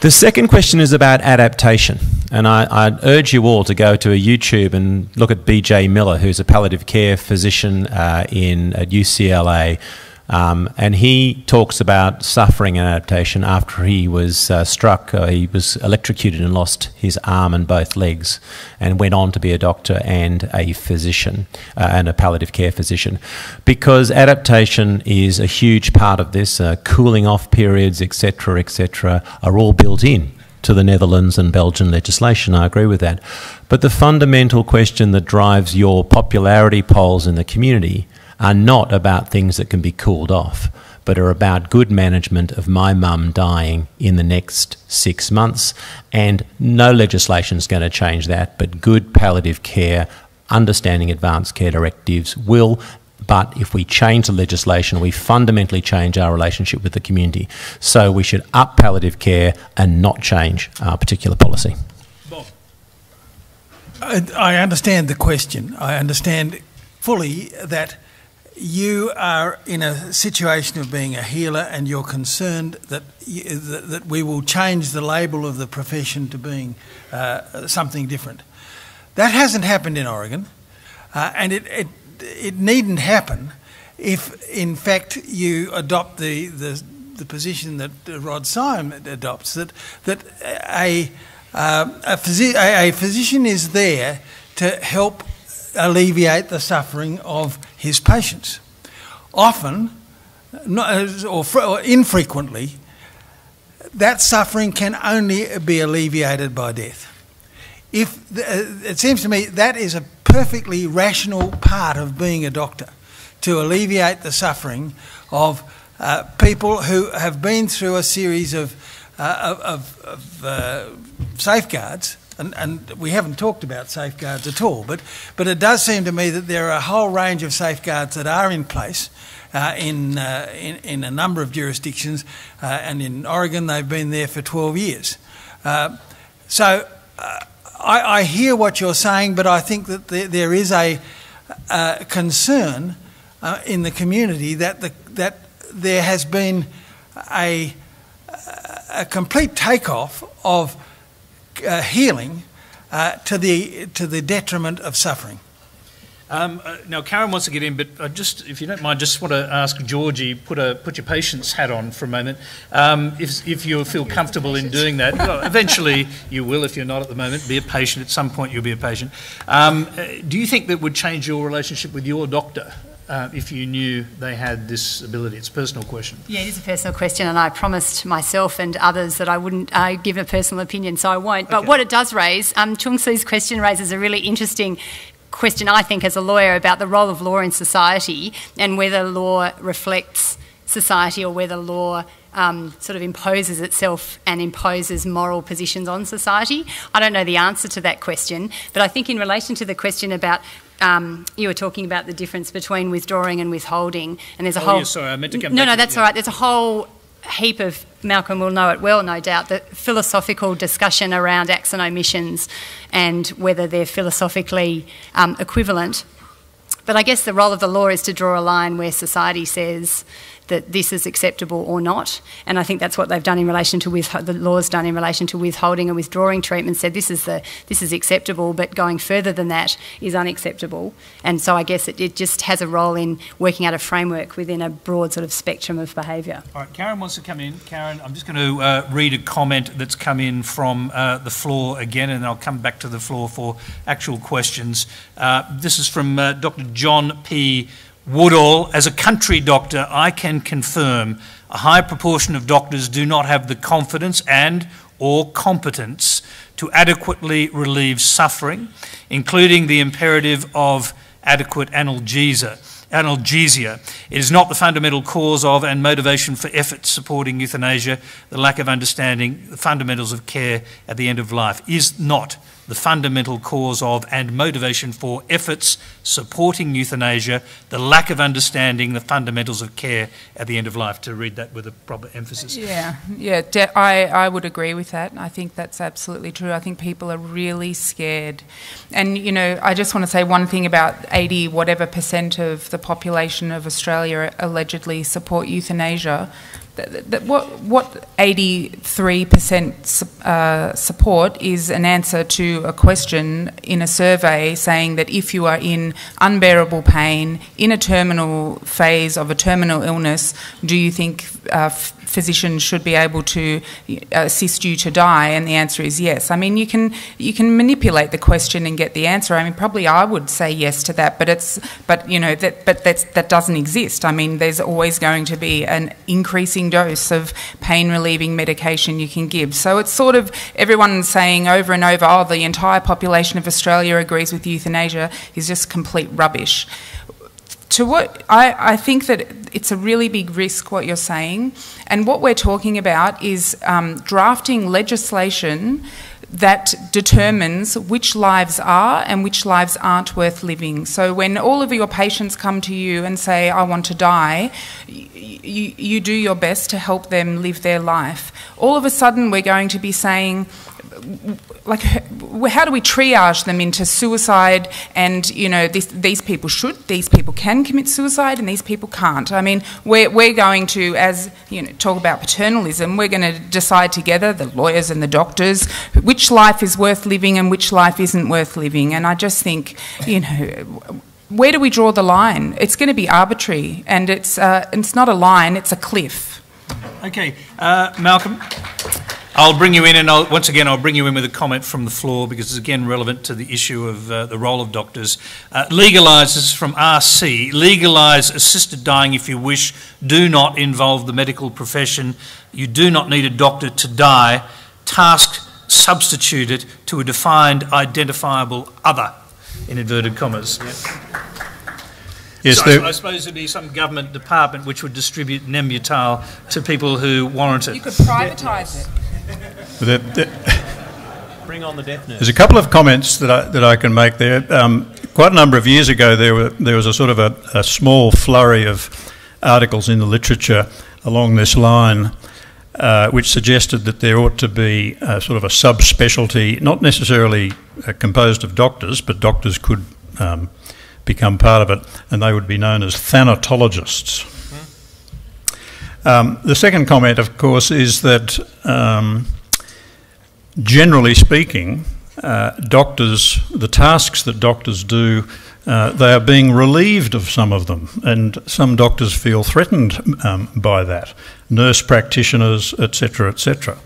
The second question is about adaptation. And I, I, urge you all to go to a YouTube and look at BJ Miller, who's a palliative care physician uh, in at UCLA um, and he talks about suffering and adaptation after he was uh, struck, uh, he was electrocuted and lost his arm and both legs, and went on to be a doctor and a physician, uh, and a palliative care physician. Because adaptation is a huge part of this, uh, cooling off periods, etc., etc., are all built in to the Netherlands and Belgian legislation. I agree with that. But the fundamental question that drives your popularity polls in the community are not about things that can be cooled off, but are about good management of my mum dying in the next six months. And no legislation is going to change that, but good palliative care, understanding advanced care directives will. But if we change the legislation, we fundamentally change our relationship with the community. So we should up palliative care and not change our particular policy. I understand the question. I understand fully that you are in a situation of being a healer and you're concerned that, you, that, that, we will change the label of the profession to being uh, something different. That hasn't happened in Oregon, uh, and it, it, it needn't happen if, in fact, you adopt the, the, the position that Rod Syme adopts that, that a uh, a, phys- a, physician is there to help alleviate the suffering of his patients. Often, or, infrequently, that suffering can only be alleviated by death. If uh, it seems to me that is a perfectly rational part of being a doctor, to alleviate the suffering of uh, people who have been through a series of, uh, of, of uh, safeguards, and, and, we haven't talked about safeguards at all, but, but it does seem to me that there are a whole range of safeguards that are in place uh, in, uh, in, in, a number of jurisdictions, uh, and in Oregon they've been there for 12 years. Uh, so uh, I, I, hear what you're saying, but I think that there, there is a, concern uh, in the community that, the, that there has been a, a complete takeoff of uh, healing uh, to, the, to the detriment of suffering. Um, uh, now, Karen wants to get in, but I just, if you don't mind, just want to ask Georgie, put a put your patient's hat on for a moment. Um, if, if you feel comfortable in doing that, well, eventually you will. If you're not at the moment, be a patient. At some point, you'll be a patient. Um, uh, do you think that would change your relationship with your doctor? Uh, if you knew they had this ability? It's a personal question. Yeah, it is a personal question, and I promised myself and others that I wouldn't uh, give a personal opinion, so I won't. But okay. what it does raise, um, Choong-Siew's question raises a really interesting question, I think, as a lawyer about the role of law in society and whether law reflects society or whether law um, sort of imposes itself and imposes moral positions on society? I don't know the answer to that question, but I think in relation to the question about um, you were talking about the difference between withdrawing and withholding, and there's a oh, whole. Yeah, sorry, I meant to come No, no, that's yeah. all right. There's a whole heap of Malcolm will know it well, no doubt. The philosophical discussion around acts and omissions and whether they're philosophically um, equivalent. But I guess the role of the law is to draw a line where society says that this is acceptable or not. And I think that's what they've done in relation to with the laws done in relation to withholding and withdrawing treatment. Said this is the this is acceptable, but going further than that is unacceptable. And so I guess it, it just has a role in working out a framework within a broad sort of spectrum of behaviour. All right, Karen wants to come in. Karen, I'm just going to uh, read a comment that's come in from uh, the floor again, and I'll come back to the floor for actual questions. Uh, this is from uh, Dr. John P. Woodall, as a country doctor, I can confirm a high proportion of doctors do not have the confidence and or competence to adequately relieve suffering, including the imperative of adequate analgesia. Analgesia. It is not the fundamental cause of and motivation for efforts supporting euthanasia. The lack of understanding the fundamentals of care at the end of life is not the fundamental cause of and motivation for efforts supporting euthanasia, the lack of understanding the fundamentals of care at the end of life, to read that with a proper emphasis. Yeah, yeah, I, I would agree with that. I think that's absolutely true. I think people are really scared. And, you know, I just want to say one thing about 80 whatever percent of the population of Australia allegedly support euthanasia that, what what 83% uh, support is an answer to a question in a survey saying that if you are in unbearable pain in a terminal phase of a terminal illness, do you think uh, physicians should be able to uh, assist you to die? And the answer is yes. I mean, you can you can manipulate the question and get the answer. I mean, probably I would say yes to that, but it's but you know that but that's, that doesn't exist. I mean, there's always going to be an increasing dose of pain relieving medication you can give. So it's sort of everyone saying over and over, oh, the entire population of Australia agrees with euthanasia is just complete rubbish to what I, I think that it's a really big risk what you're saying, and what we're talking about is um, drafting legislation that determines which lives are and which lives aren't worth living. So when all of your patients come to you and say, I want to die, you, you do your best to help them live their life. All of a sudden, we're going to be saying, like how do we triage them into suicide and you know this, these people should these people can commit suicide and these people can't? I mean we're, we're going to as you know talk about paternalism we're going to decide together the lawyers and the doctors which life is worth living and which life isn't worth living. And i just think you know where do we draw the line? It's going to be arbitrary and it's uh, it's not a line it's a cliff. Okay uh, malcolm I'll bring you in, and I'll, once again, I'll bring you in with a comment from the floor because it's again relevant to the issue of uh, the role of doctors. Uh, legalises from RC, legalise assisted dying if you wish, do not involve the medical profession. You do not need a doctor to die. Task substituted to a defined, identifiable other, in inverted commas. Yep. Yes, so I, I, suppose there'd be some government department which would distribute Nembutal to people who warrant it. You could privatise it. Bring on the death nurse. There's a couple of comments that I, that I can make there. Um, quite a number of years ago, there, were, there was a sort of a, a small flurry of articles in the literature along this line. Uh, which suggested that there ought to be a, sort of a subspecialty, not necessarily uh, composed of doctors, but doctors could um, become part of it, and they would be known as thanatologists. Um, the second comment, of course, is that um, generally speaking, uh, doctors, the tasks that doctors do, uh, they are being relieved of some of them, and some doctors feel threatened um, by that. Nurse practitioners, etc., etc.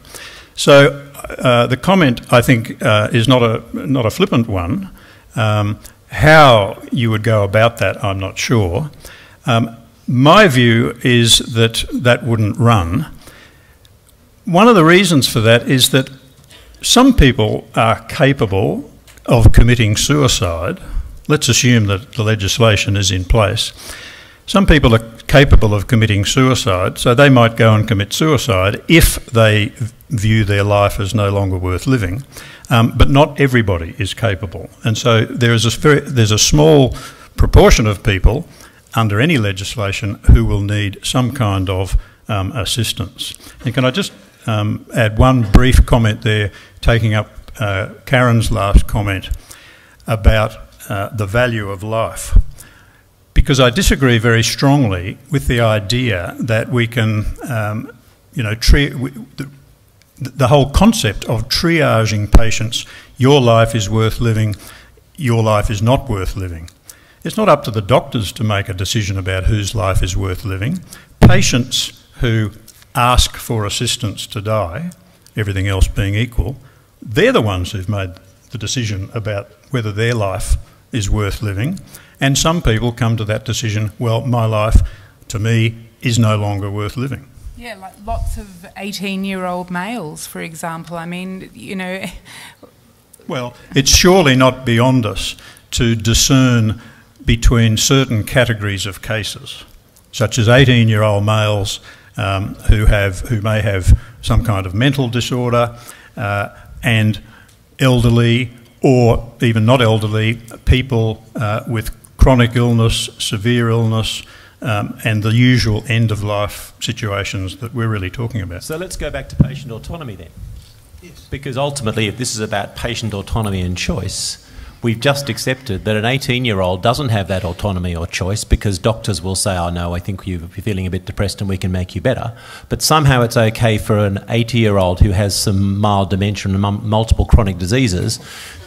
So uh, the comment, I think, uh, is not a not a flippant one. Um, how you would go about that, I'm not sure. Um, my view is that that wouldn't run. One of the reasons for that is that some people are capable of committing suicide. Let's assume that the legislation is in place. Some people are capable of committing suicide, so they might go and commit suicide if they view their life as no longer worth living. Um, but not everybody is capable, and so there is a very, there's a small proportion of people under any legislation who will need some kind of um, assistance. And can I just um, add one brief comment there, taking up uh, Karen's last comment about uh, the value of life? Because I disagree very strongly with the idea that we can, um, you know, the, the whole concept of triaging patients, your life is worth living, your life is not worth living. It's not up to the doctors to make a decision about whose life is worth living. Patients who ask for assistance to die, everything else being equal, they're the ones who've made the decision about whether their life is worth living. And some people come to that decision well, my life, to me, is no longer worth living. Yeah, like lots of 18 year old males, for example. I mean, you know. [LAUGHS] Well, it's surely not beyond us to discern between certain categories of cases, such as 18 year old males um, who, have, who may have some kind of mental disorder uh, and elderly or even not elderly people uh, with chronic illness, severe illness, um, and the usual end of life situations that we're really talking about. So let's go back to patient autonomy then. Yes. Because ultimately, if this is about patient autonomy and choice, we've just accepted that an 18 year old doesn't have that autonomy or choice because doctors will say, oh no, I think you're feeling a bit depressed and we can make you better. But somehow it's okay for an 80 year old who has some mild dementia and multiple chronic diseases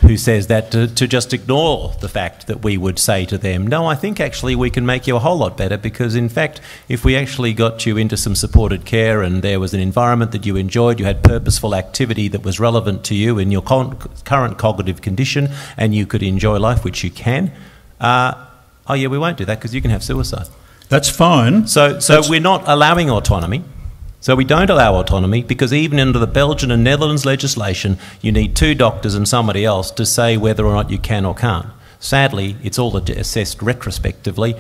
who says that to, to, just ignore the fact that we would say to them, no, I think actually we can make you a whole lot better because, in fact, if we actually got you into some supported care and there was an environment that you enjoyed, you had purposeful activity that was relevant to you in your current cognitive condition, and you could enjoy life, which you can, uh, oh, yeah, we won't do that because you can have suicide. That's fine. So, so That's we're not allowing autonomy. So we don't allow autonomy because even under the Belgian and Netherlands legislation, you need two doctors and somebody else to say whether or not you can or can't. Sadly, it's all assessed retrospectively.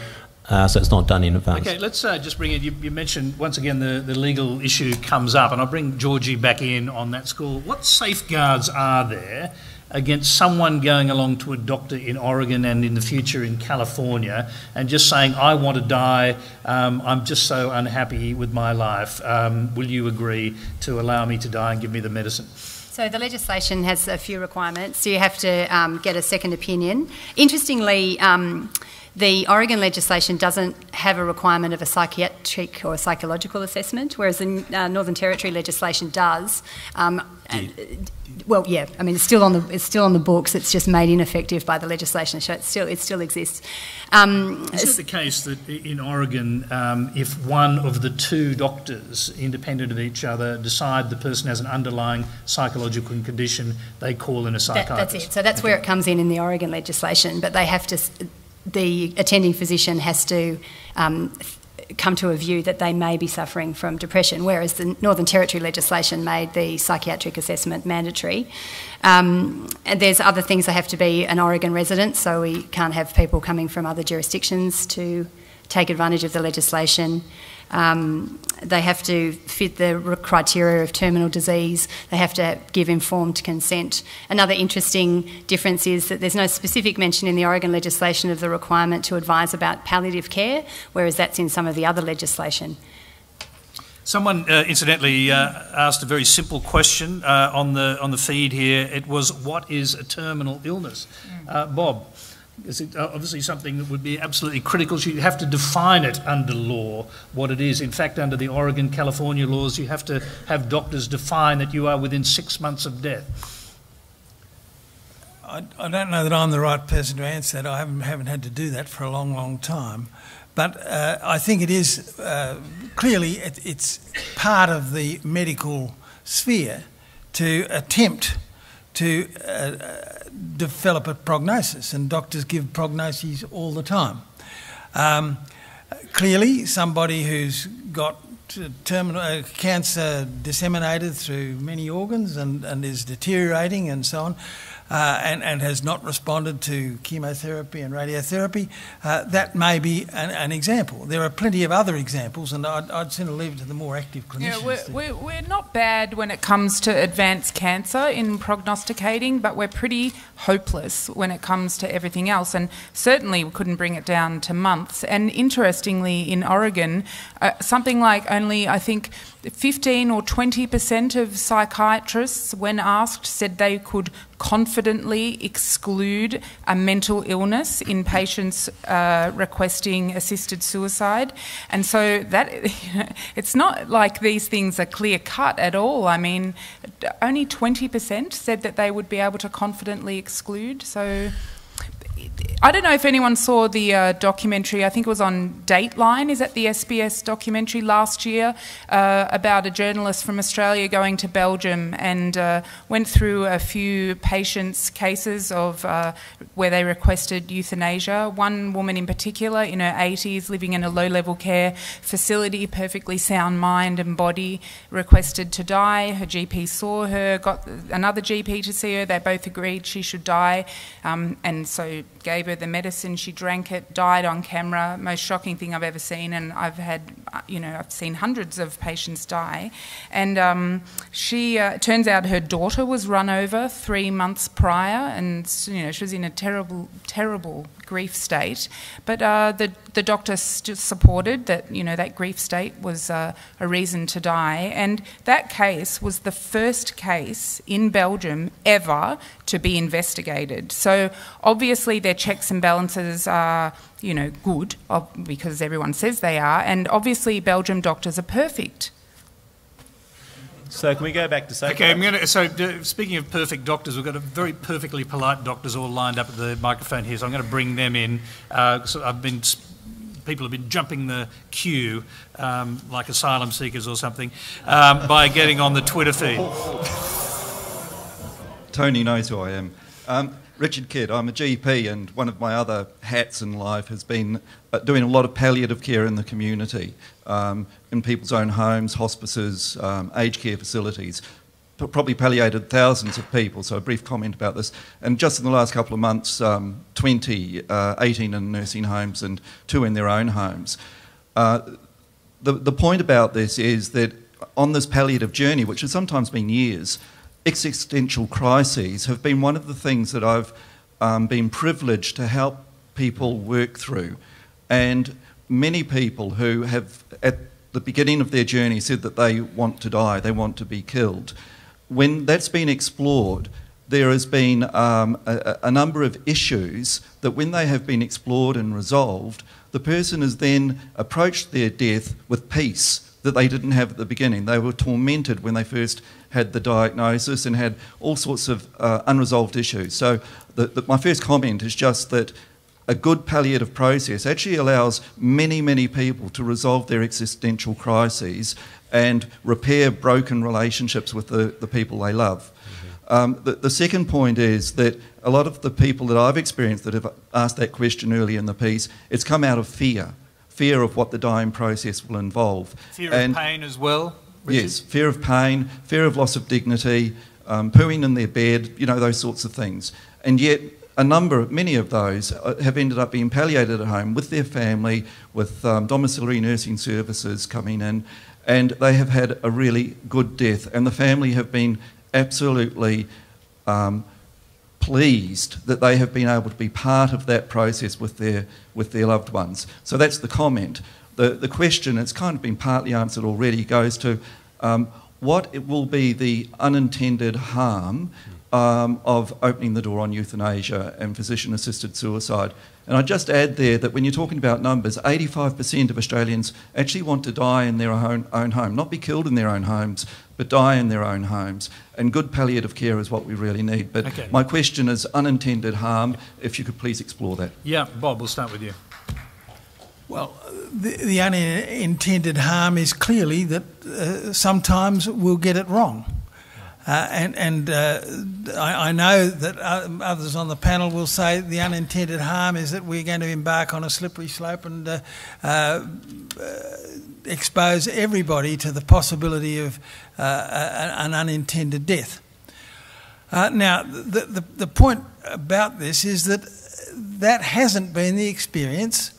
Uh, so it's not done in advance. Okay, let's uh, just bring in. You, you, mentioned once again the, the legal issue comes up, and I'll bring Georgie back in on that score. What safeguards are there against someone going along to a doctor in Oregon and in the future in California and just saying, I want to die, um, I'm just so unhappy with my life, um, will you agree to allow me to die and give me the medicine? So the legislation has a few requirements. So you have to um, get a second opinion. Interestingly, um, the Oregon legislation doesn't have a requirement of a psychiatric or psychological assessment, whereas the uh, Northern Territory legislation does. Um, well, yeah, I mean, it's still on the it's still on the books. It's just made ineffective by the legislation, so it still it still exists. Um, Is it the case that in Oregon, um, if one of the two doctors, independent of each other, decide the person has an underlying psychological condition, they call in a psychiatrist? That, that's it. So that's okay. where it comes in in the Oregon legislation, but they have to the attending physician has to um, come to a view that they may be suffering from depression, whereas the Northern Territory legislation made the psychiatric assessment mandatory. Um, and there's other things They have to be an Oregon resident, so we can't have people coming from other jurisdictions to take advantage of the legislation. Um, they have to fit the criteria of terminal disease. They have to give informed consent. Another interesting difference is that there's no specific mention in the Oregon legislation of the requirement to advise about palliative care, whereas that's in some of the other legislation. Someone, uh, incidentally, uh, asked a very simple question uh, on the on the feed here. It was, "What is a terminal illness?" Uh, Bob is it uh, obviously something that would be absolutely critical. You have to define it under law what it is. In fact, under the Oregon, California laws, you have to have doctors define that you are within six months of death. I, I don't know that I'm the right person to answer that. I haven't, haven't had to do that for a long, long time. But uh, I think it is uh, clearly it, it's part of the medical sphere to attempt to uh, develop a prognosis, and doctors give prognoses all the time. Um, clearly, somebody who's got terminal uh, cancer disseminated through many organs and, and is deteriorating and so on, uh, and, and has not responded to chemotherapy and radiotherapy, uh, that may be an, an, example. There are plenty of other examples, and I'd, I'd sooner leave it to the more active clinicians. Yeah, we're, we're, we're not bad when it comes to advanced cancer in prognosticating, but we're pretty hopeless when it comes to everything else, and certainly we couldn't bring it down to months. And interestingly, in Oregon, uh, something like only, I think, 15 or 20% of psychiatrists, when asked, said they could confidently exclude a mental illness in patients uh, requesting assisted suicide. And so that [LAUGHS] it's not like these things are clear cut at all. I mean, only 20% said that they would be able to confidently exclude. So I don't know if anyone saw the uh, documentary, I think it was on Dateline, is that the SBS documentary last year uh, about a journalist from Australia going to Belgium and uh, went through a few patients' cases of uh, where they requested euthanasia. One woman in particular, in her 80s, living in a low level care facility, perfectly sound mind and body, requested to die. Her GP saw her, got another GP to see her, they both agreed she should die, um, and so gave her the medicine, she drank it, died on camera. Most shocking thing I've ever seen, and I've had, you know, I've seen hundreds of patients die. And um, she, uh, turns out her daughter was run over three months prior, and, you know, she was in a terrible, terrible grief state. But uh, the, the doctor supported that, you know, that grief state was uh, a reason to die. And that case was the first case in Belgium ever to be investigated. So obviously their checks and balances are, you know, good because everyone says they are. And obviously Belgium doctors are perfect. So can we go back to Okay, I'm going to. So uh, speaking of perfect doctors, we've got a very perfectly polite doctors all lined up at the microphone here. So I'm going to bring them in. Uh, so I've been. People have been jumping the queue um, like asylum seekers or something um, by getting on the Twitter feed. Tony knows who I am. Um, Richard Kidd, I'm a GP, and one of my other hats in life has been uh, doing a lot of palliative care in the community, um, in people's own homes, hospices, um, aged care facilities. probably palliated thousands of people, so a brief comment about this. And just in the last couple of months, um, 20, uh, 18 in nursing homes and two in their own homes. Uh, the, the point about this is that on this palliative journey, which has sometimes been years, existential crises have been one of the things that I've um, been privileged to help people work through. And many people who have, at the beginning of their journey, said that they want to die, they want to be killed. When that's been explored, there has been um, a, a number of issues that, when they have been explored and resolved, the person has then approached their death with peace that they didn't have at the beginning. They were tormented when they first had the diagnosis and had all sorts of uh, unresolved issues. So, the, the, my first comment is just that a good palliative process actually allows many, many people to resolve their existential crises and repair broken relationships with the, the people they love. Mm-hmm. Um, the, the, second point is that a lot of the people that I've experienced that have asked that question early in the piece, it's come out of fear fear of what the dying process will involve. Fear and, of pain as well? Yes, fear of pain, fear of loss of dignity, um, pooing in their bed, you know, those sorts of things. And yet, a number, of, many of those uh, have ended up being palliated at home with their family, with um, domiciliary nursing services coming in, and they have had a really good death. And the family have been absolutely um, pleased that they have been able to be part of that process with their, with their loved ones. So that's the comment. The, the question, it's kind of been partly answered already, goes to um, what it will be the unintended harm um, of opening the door on euthanasia and physician assisted suicide. And I just add there that when you're talking about numbers, 85% of Australians actually want to die in their own, own home, not be killed in their own homes, but die in their own homes. And good palliative care is what we really need. But okay. my question is unintended harm, if you could please explore that. Yeah, Bob, we'll start with you. Well, the, the unintended harm is clearly that uh, sometimes we'll get it wrong. Uh, and and uh, I, I, know that others on the panel will say the unintended harm is that we're going to embark on a slippery slope and uh, uh expose everybody to the possibility of uh, an unintended death. Uh, now, the, the, the, point about this is that that hasn't been the experience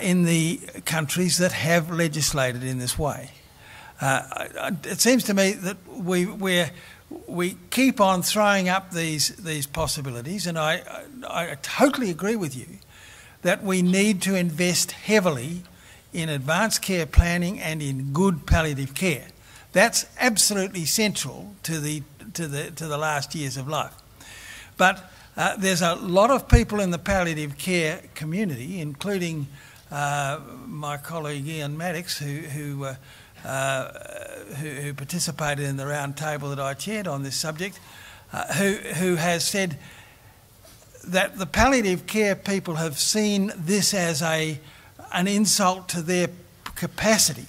in the countries that have legislated in this way. Uh, it seems to me that we we we keep on throwing up these these possibilities, and I, I, I totally agree with you that we need to invest heavily in advanced care planning and in good palliative care. That's absolutely central to the to the to the last years of life. But uh, there's a lot of people in the palliative care community, including uh, my colleague Ian Maddocks, who, who uh, uh, who, who, participated in the round table that I chaired on this subject, uh, who, who has said that the palliative care people have seen this as a, an insult to their capacity.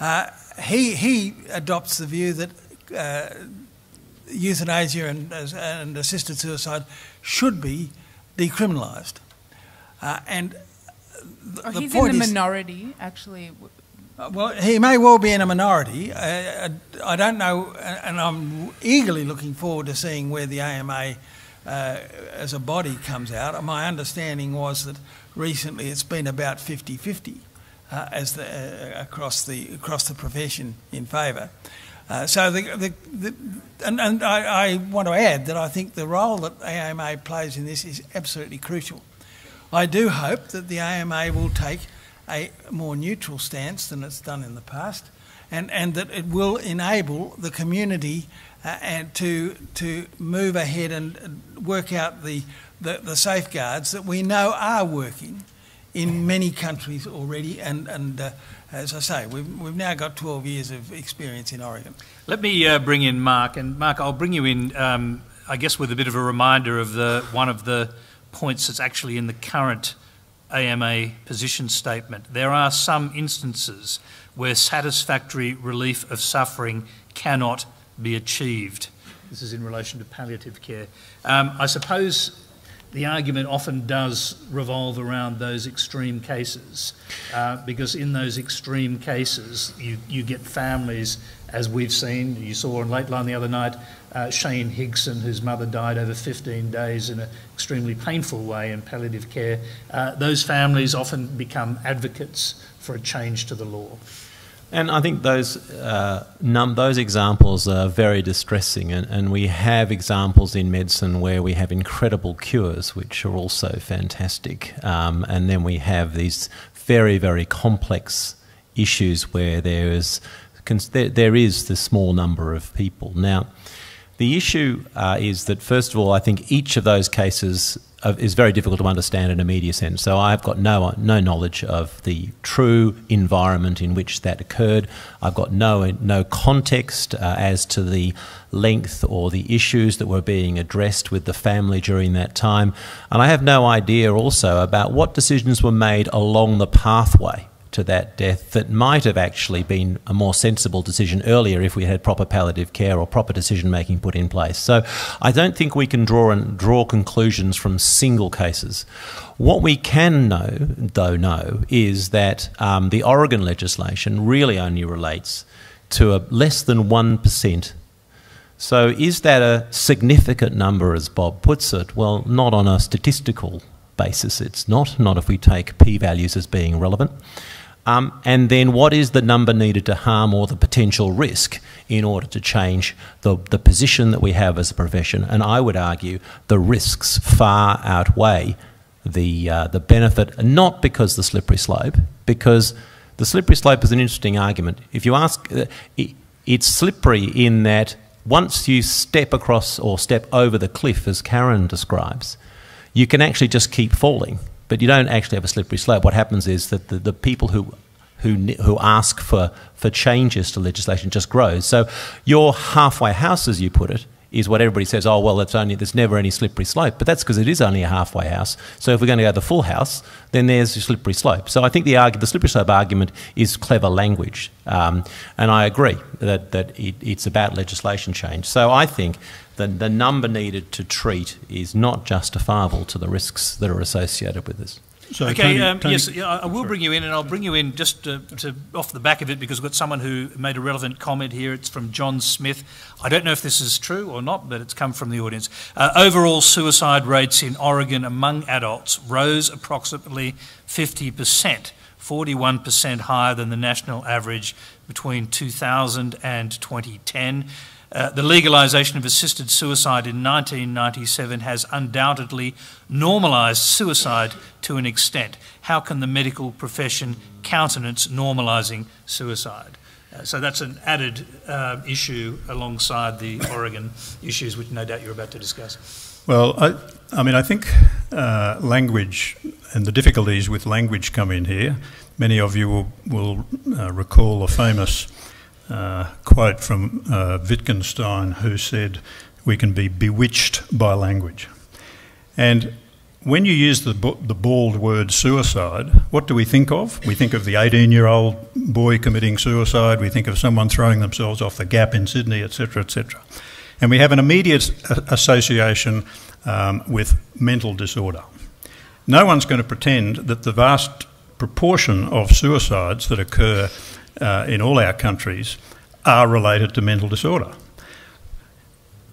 Uh, he, he adopts the view that uh, euthanasia and, and, assisted suicide should be decriminalised. Uh, and the, oh, he's in the minority, actually. Uh, well, he may well be in a minority. Uh, I don't know, and I'm eagerly looking forward to seeing where the AMA uh, as a body comes out. My understanding was that recently it's been about 50 50 uh, as the, uh, across, the, across the profession in favour. Uh, so, the, the, the, and, and I, I, want to add that I think the role that AMA plays in this is absolutely crucial. I do hope that the AMA will take a more neutral stance than it's done in the past, and, and that it will enable the community uh, and to, to move ahead and work out the, the, the, safeguards that we know are working in many countries already. And, and uh, as I say, we've, we've now got 12 years of experience in Oregon. Let me uh, bring in Mark, and Mark, I'll bring you in, um, I guess, with a bit of a reminder of the one of the points that's actually in the current AMA position statement, there are some instances where satisfactory relief of suffering cannot be achieved. This is in relation to palliative care. Um, I suppose the argument often does revolve around those extreme cases, uh, because in those extreme cases, you, you get families, as we've seen, you saw on Lateline the other night, uh, Shane Higson, whose mother died over 15 days in an extremely painful way in palliative care. Uh, those families often become advocates for a change to the law. And I think those uh, num- those examples are very distressing, and, and, we have examples in medicine where we have incredible cures, which are also fantastic, um, and then we have these very very complex issues where there is there, there is the small number of people now. The issue uh, is that, first of all, I think each of those cases is very difficult to understand in a media sense. So I've got no no knowledge of the true environment in which that occurred. I've got no no context uh, as to the length or the issues that were being addressed with the family during that time, and I have no idea also about what decisions were made along the pathway to that death that might have actually been a more sensible decision earlier if we had proper palliative care or proper decision making put in place. So I don't think we can draw and draw conclusions from single cases. What we can know, though, know is that um, the Oregon legislation really only relates to a less than one percent. So is that a significant number, as Bob puts it? Well, not on a statistical basis. It's not. Not if we take p-values as being relevant. Um, and then what is the number needed to harm or the potential risk in order to change the, the position that we have as a profession? And I would argue the risks far outweigh the, uh, the benefit, not because the slippery slope, because the slippery slope is an interesting argument. If you ask, uh, it's slippery in that once you step across or step over the cliff, as Karen describes, you can actually just keep falling but you don't actually have a slippery slope. What happens is that the, the people who who, who ask for, for changes to legislation just grows. So your halfway house, as you put it, is what everybody says, oh, well, it's only, there's never any slippery slope. But that's because it is only a halfway house. So if we're going to go the full house, then there's a slippery slope. So I think the, argue, the slippery slope argument is clever language. Um, and I agree that, that it, it's about legislation change. So I think the, the number needed to treat is not justifiable to the risks that are associated with this. So okay, Tony, um, Tony, yes, I will bring you in, and I'll bring you in just to, to, off the back of it because we've got someone who made a relevant comment here. It's from John Smith. I don't know if this is true or not, but it's come from the audience. Uh, overall suicide rates in Oregon among adults rose approximately 50%. 41% higher than the national average between 2000 and 2010. Uh, the legalisation of assisted suicide in 1997 has undoubtedly normalised suicide to an extent. How can the medical profession countenance normalising suicide? Uh, so that's an added uh, issue alongside the Oregon issues, which no doubt you're about to discuss. Well, I, I mean, I think uh, language and the difficulties with language come in here. Many of you will, will uh, recall a famous uh, quote from uh, Wittgenstein, who said, We can be bewitched by language. And when you use the, the bald word suicide, what do we think of? We think of the 18 year old boy committing suicide, we think of someone throwing themselves off the gap in Sydney, etc., etc. And we have an immediate association um, with mental disorder. No one's going to pretend that the vast proportion of suicides that occur uh, in all our countries are related to mental disorder.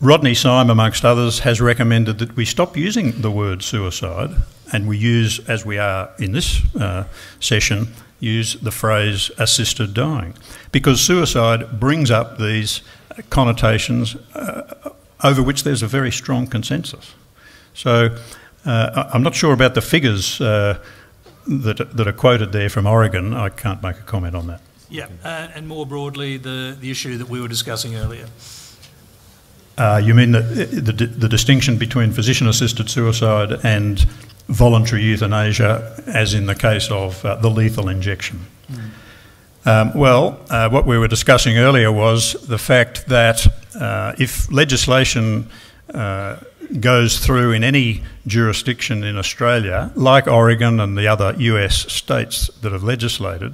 Rodney Syme, amongst others, has recommended that we stop using the word suicide and we use, as we are in this uh, session, use the phrase assisted dying because suicide brings up these connotations uh, over which there's a very strong consensus. So uh, I'm not sure about the figures uh, that, that are quoted there from Oregon. I can't make a comment on that. Yeah, uh, and more broadly, the, the issue that we were discussing earlier. Uh, you mean the, the, the distinction between physician assisted suicide and voluntary euthanasia, as in the case of uh, the lethal injection? Mm. Um, well, uh, what we were discussing earlier was the fact that uh, if legislation uh, goes through in any jurisdiction in Australia, like Oregon and the other US states that have legislated,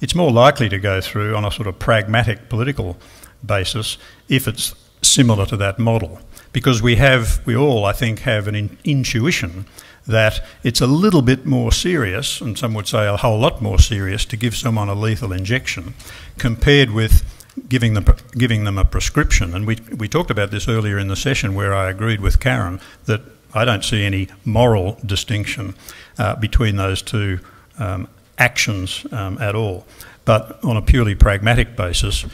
it's more likely to go through on a sort of pragmatic political basis if it's similar to that model because we have, we all, I think, have an in- intuition that it's a little bit more serious, and some would say a whole lot more serious, to give someone a lethal injection compared with giving them, giving them a prescription. And we, we talked about this earlier in the session where I agreed with Karen that I don't see any moral distinction uh, between those two um, actions um, at all. But on a purely pragmatic basis,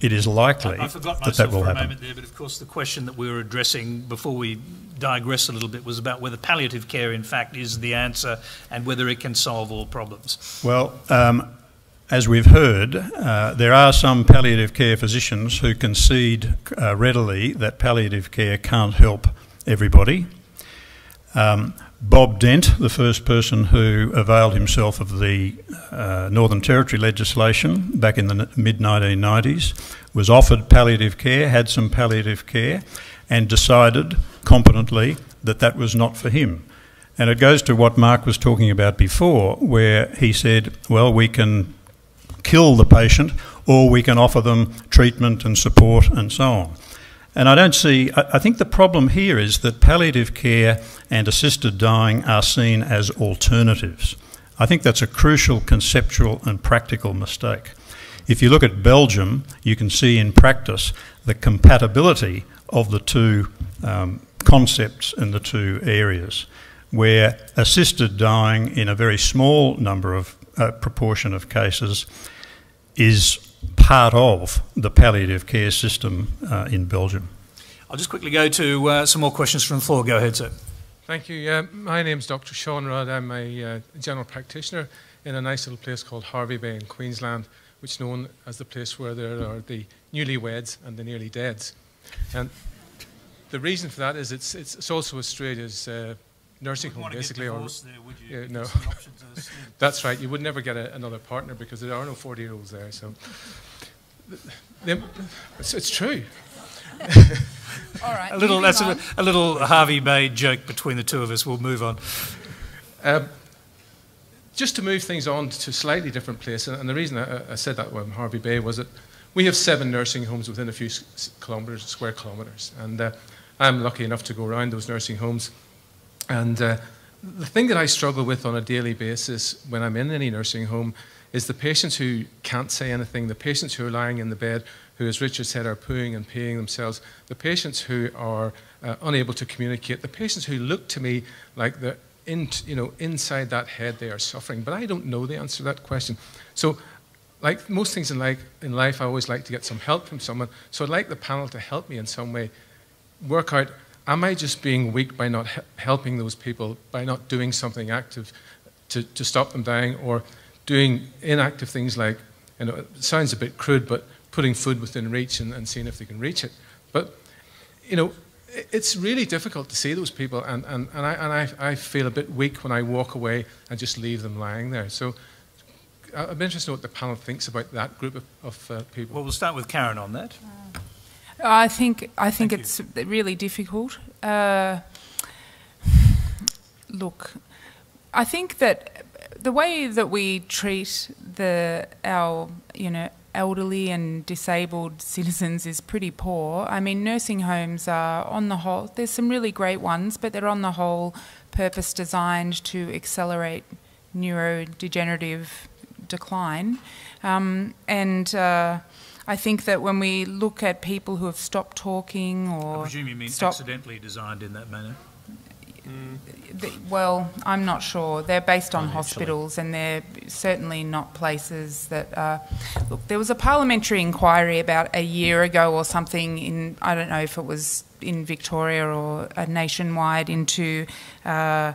it is likely I, I forgot that that will for a happen. moment there, but of course the question that we were addressing before we digress a little bit was about whether palliative care, in fact, is the answer and whether it can solve all problems. Well, um, as we've heard, uh, there are some palliative care physicians who concede uh, readily that palliative care can't help everybody. Um, Bob Dent, the first person who availed himself of the uh, Northern Territory legislation back in the mid 1990s, was offered palliative care, had some palliative care, and decided competently that that was not for him. And it goes to what Mark was talking about before, where he said, well, we can kill the patient or we can offer them treatment and support and so on. And I don't see, I, think the problem here is that palliative care and assisted dying are seen as alternatives. I think that's a crucial conceptual and practical mistake. If you look at Belgium, you can see in practice the compatibility of the two um, concepts in the two areas, where assisted dying in a very small number of uh, proportion of cases is part of the palliative care system uh, in Belgium. I'll just quickly go to uh, some more questions from the floor. Go ahead, sir. Thank you. Uh, my name's Dr. Sean Rudd. I'm a uh, general practitioner in a nice little place called Hervey Bay in Queensland, which is known as the place where there are the newlyweds and the nearly deads. And the reason for that is it's, it's, it's also Australia's uh, nursing home, basically. or, there, no, [LAUGHS] that's right. You would never get a, another partner because there are no 40 year olds there. So it's, it's true. [LAUGHS] All right. a little that's a, a, little Hervey Bay joke between the two of us. We'll move on. Um, just to move things on to a slightly different place, and, and the reason I, I, said that with Hervey Bay was that we have seven nursing homes within a few kilometres, square kilometres, and uh, I'm lucky enough to go around those nursing homes. And uh, the thing that I struggle with on a daily basis when I'm in any nursing home is the patients who can't say anything, the patients who are lying in the bed, who, as Richard said, are pooing and peeing themselves, the patients who are uh, unable to communicate, the patients who look to me like they're in, you know, inside that head they are suffering. But I don't know the answer to that question. So, like most things in life, in life, I always like to get some help from someone. So I'd like the panel to help me in some way work out am I just being weak by not he helping those people, by not doing something active to, to stop them dying, or doing inactive things like, you know, it sounds a bit crude, but putting food within reach and, and seeing if they can reach it. But, you know, it's really difficult to see those people, and, and, and, I, and I, I feel a bit weak when I walk away and just leave them lying there. So I'd be interested to know what the panel thinks about that group of, of uh, people. Well, we'll start with Karen on that. I think I think Thank it's you. really difficult. Uh, look, I think that the way that we treat the our you know elderly and disabled [LAUGHS] citizens is pretty poor. I mean, nursing homes are on the whole. There's some really great ones, but they're on the whole purpose designed to accelerate neurodegenerative decline, um, and. Uh, I think that when we look at people who have stopped talking or. I presume you mean accidentally designed in that manner? Mm. well, I'm not sure. They're based on hospitals and they're certainly not places that. Uh, look, there was a parliamentary inquiry about a year ago or something in, I don't know if it was in Victoria or nationwide, into. Uh,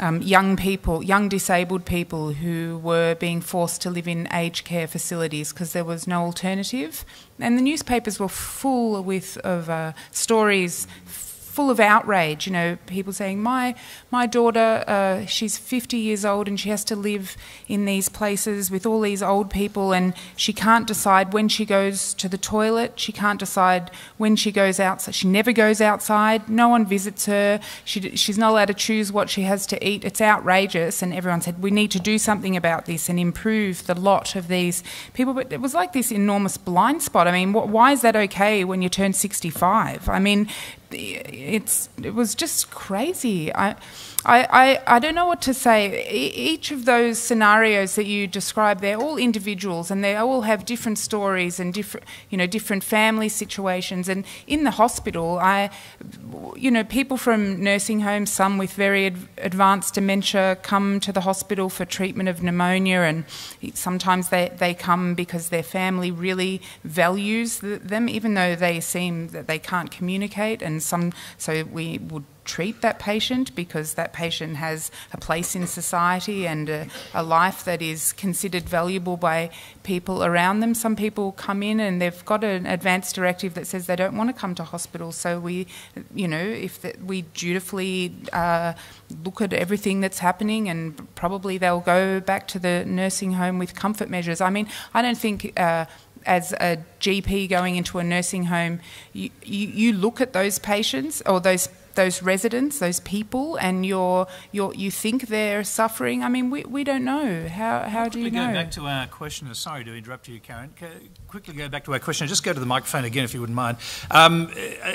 um, young people, young disabled people who were being forced to live in aged care facilities because there was no alternative. And the newspapers were full with of uh, stories full of outrage. You know, people saying, "My my daughter, uh, she's 50 years old and she has to live in these places with all these old people, and she can't decide when she goes to the toilet. She can't decide when she goes outside. She never goes outside. No one visits her. She, she's not allowed to choose what she has to eat. It's outrageous." And everyone said, "We need to do something about this and improve the lot of these people." But it was like this enormous blind spot. I mean, why is that okay when you turn 65? I mean, it's it was just crazy. I, I, I, I don't know what to say. each of those scenarios that you describe, they're all individuals, and they all have different stories and different, you know, different family situations. And in the hospital, I, you know, people from nursing homes, some with very ad- advanced dementia, come to the hospital for treatment of pneumonia, and sometimes they, they come because their family really values them, even though they seem that they can't communicate. And some, so we would treat that patient because that patient has a place in society and a, a, life that is considered valuable by people around them. Some people come in and they've got an advance directive that says they don't want to come to hospital. So we, you know, if the, we dutifully uh, look at everything that's happening and probably they'll go back to the nursing home with comfort measures. I mean, I don't think. Uh, as a GP going into a nursing home, you, you, you look at those patients or those those residents, those people, and you're, you're, you think they're suffering. I mean, we, we don't know. How, how do you know? Go back to our questioner. Sorry to interrupt you, Karen. Quickly go back to our question. Just go to the microphone again, if you wouldn't mind. Um,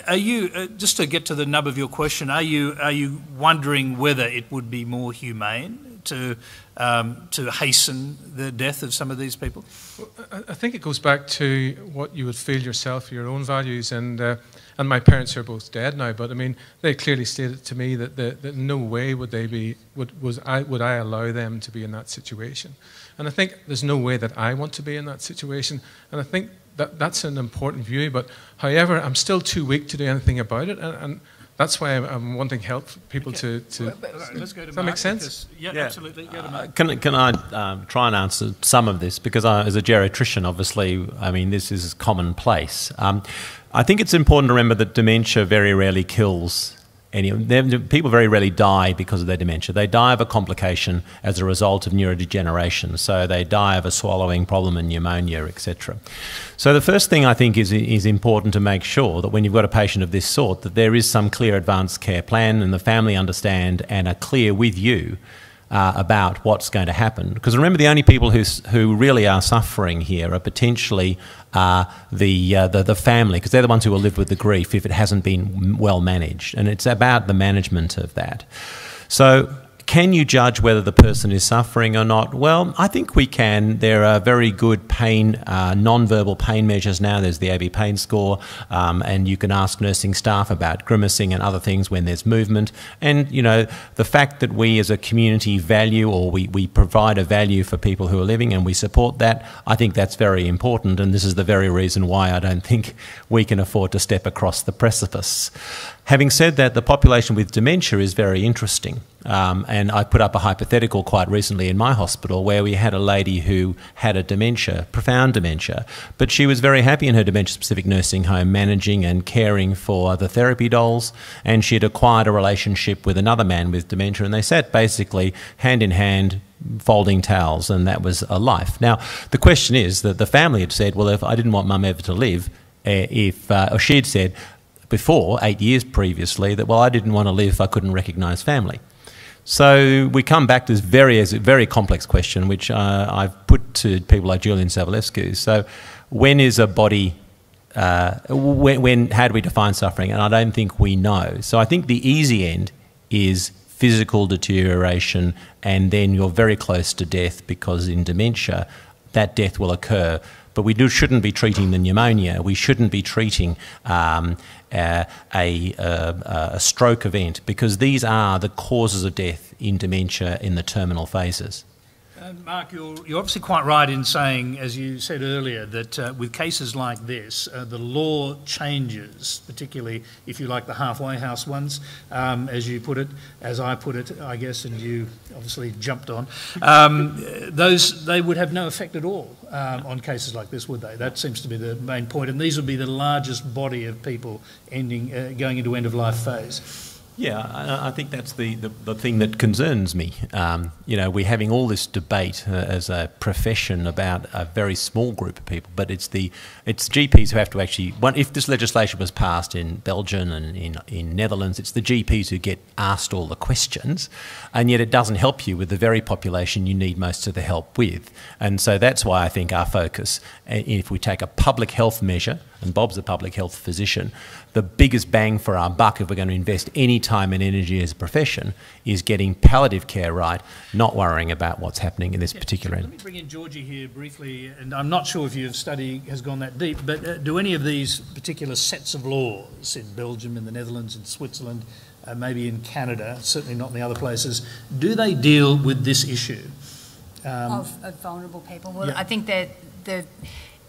are you uh, just to get to the nub of your question? Are you are you wondering whether it would be more humane to um, to hasten the death of some of these people? Well, I think it goes back to what you would feel yourself, your own values, and. Uh, and my parents are both dead now, but I mean, they clearly stated to me that, the, that no way would they be, would, was I, would I allow them to be in that situation. And I think there's no way that I want to be in that situation. And I think that that's an important view. But however, I'm still too weak to do anything about it. And, and that's why I'm, I'm, wanting help people okay. to. to well, let's go to does that make sense? Yeah, yeah, absolutely. Uh, can, can I um, try and answer some of this? Because I, as a geriatrician, obviously, I mean, this is commonplace. Um, I think it's important to remember that dementia very rarely kills any. People very rarely die because of their dementia. They die of a complication as a result of neurodegeneration. So they die of a swallowing problem and pneumonia, etc. So the first thing I think is is important to make sure that when you've got a patient of this sort, that there is some clear advanced care plan and the family understand and are clear with you uh, about what's going to happen. Because remember, the only people who, who really are suffering here are potentially uh, the, uh, the, the family, because they're the ones who will live with the grief if it hasn't been well managed. And it's about the management of that. So can you judge whether the person is suffering or not? Well, I think we can. There are very good pain, uh, non-verbal pain measures now. There's the Abbey pain score, um, and you can ask nursing staff about grimacing and other things when there's movement. And, you know, the fact that we as a community value or we, we provide a value for people who are living and we support that, I think that's very important. And this is the very reason why I don't think we can afford to step across the precipice. Having said that, the population with dementia is very interesting. Um, and I put up a hypothetical quite recently in my hospital where we had a lady who had a dementia, profound dementia, but she was very happy in her dementia specific nursing home, managing and caring for the therapy dolls. And she had acquired a relationship with another man with dementia, and they sat basically hand in hand folding towels, and that was a life. Now, the question is that the family had said, well, if I didn't want mum ever to live, eh, if, uh, or she'd said, before, eight years previously, that, well, I didn't want to live if I couldn't recognise family. So we come back to this very, very complex question, which uh, I've put to people like Julian Savulescu. So, when is a body? Uh, when, when? How do we define suffering? And I don't think we know. So I think the easy end is physical deterioration, and then you're very close to death because in dementia, that death will occur but we do, shouldn't be treating the pneumonia. We shouldn't be treating um, a, a, a, stroke event because these are the causes of death in dementia in the terminal phases. Uh, Mark, you're, you're, obviously quite right in saying, as you said earlier, that uh, with cases like this, uh, the law changes, particularly if you like the halfway house ones, um, as you put it, as I put it, I guess, and you obviously jumped on. Um, those they would have no effect at all um, on cases like this, would they? That seems to be the main point. point, and these would be the largest body of people ending uh, going into end of life phase. Yeah, I, think that's the, the, the, thing that concerns me. Um, you know, we're having all this debate uh, as a profession about a very small group of people, but it's the it's GPs who have to actually. if this legislation was passed in Belgium and in in Netherlands, it's the GPs who get asked all the questions, and yet it doesn't help you with the very population you need most of the help with. And so that's why I think our focus, if we take a public health measure, and Bob's a public health physician, the biggest bang for our buck if we're going to invest any time and energy as a profession is getting palliative care right, not worrying about what's happening in this yeah, particular Let me bring in Georgie here briefly, and I'm not sure if your study has gone that deep, but uh, do any of these particular sets of laws in Belgium, in the Netherlands, in Switzerland, uh, maybe in Canada, certainly not in the other places, do they deal with this issue? Um, of, of, vulnerable people? Well, yeah. I think that the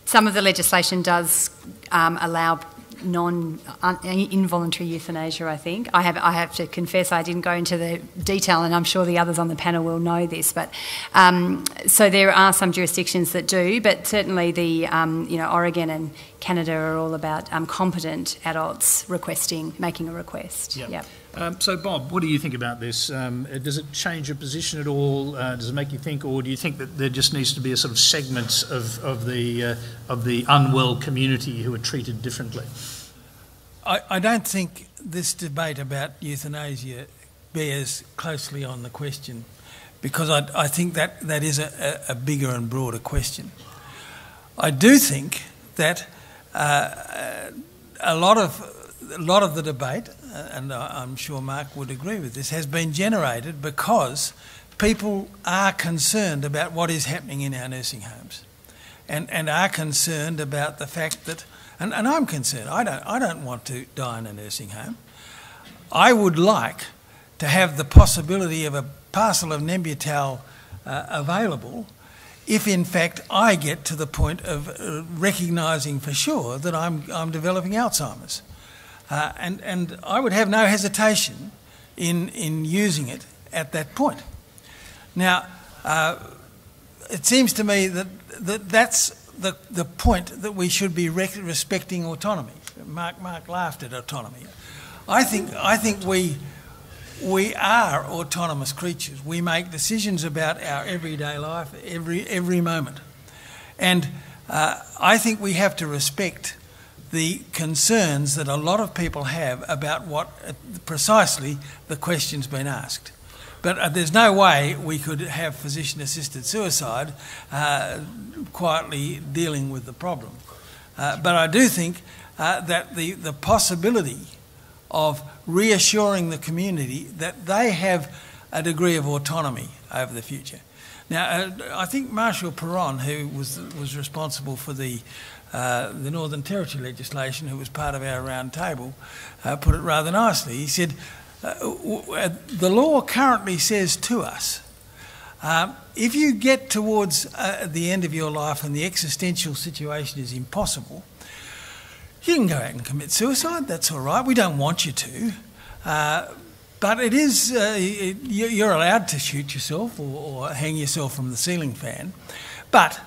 some of the legislation does um, allow non involuntary euthanasia. I think I have I have to confess I didn't go into the detail, and I'm sure the others on the panel will know this. But um, so there are some jurisdictions that do, but certainly the um, you know Oregon and Canada are all about um, competent adults requesting making a request. Yep. yep. Um, so, Bob, what do you think about this? Um, does it change your position at all? Uh, does it make you think, or do you think that there just needs to be a sort of segment of, of the uh, of the unwell community who are treated differently? I, I don't think this debate about euthanasia bears closely on the question, because I, I think that that is a, a, bigger and broader question. I do think that uh, a lot of a lot of the debate and I'm sure Mark would agree with this, has been generated because people are concerned about what is happening in our nursing homes and, and are concerned about the fact that, and, and I'm concerned, I don't, I don't want to die in a nursing home. I would like to have the possibility of a parcel of Nembutal uh, available if in fact I get to the point of uh, recognising for sure that I'm, I'm developing Alzheimer's. Uh, and, and I would have no hesitation in, in using it at that point. Now, uh, it seems to me that, that that's the, the point that we should be respecting autonomy. Mark, Mark laughed at autonomy. I think, I think we, we are autonomous creatures. We make decisions about our everyday life every, every moment. And uh, I think we have to respect the concerns that a lot of people have about what uh, precisely the question's been asked. But uh, there's no way we could have physician assisted suicide uh, quietly dealing with the problem. Uh, but I do think uh, that the, the possibility of reassuring the community that they have a degree of autonomy over the future. Now, uh, I think Marshall Perron, who was, was responsible for the uh, the Northern Territory legislation, who was part of our round table, uh, put it rather nicely. He said, uh, uh The law currently says to us, um, if you get towards uh, the end of your life and the existential situation is impossible, you can go out and commit suicide, that's all right. We don't want you to. but it is, you're allowed to shoot yourself or, or, hang yourself from the ceiling fan. But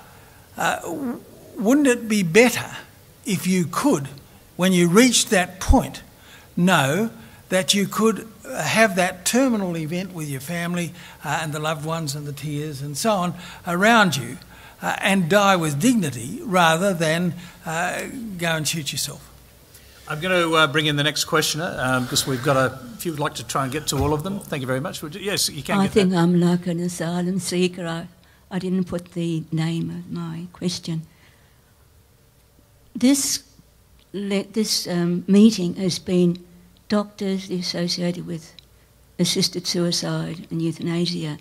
wouldn't it be better if you could, when you reached that point, know that you could have that terminal event with your family uh, and the loved ones and the tears and so on around you uh, and die with dignity rather than uh, go and shoot yourself? I'm going to uh, bring in the next questioner um, because we've got a. If you would like to try and get to all of them, thank you very much. Yes, you can. I think that. I'm like an asylum seeker. I, I didn't put the name of my question. This, this um, meeting has been doctors associated with assisted suicide and euthanasia.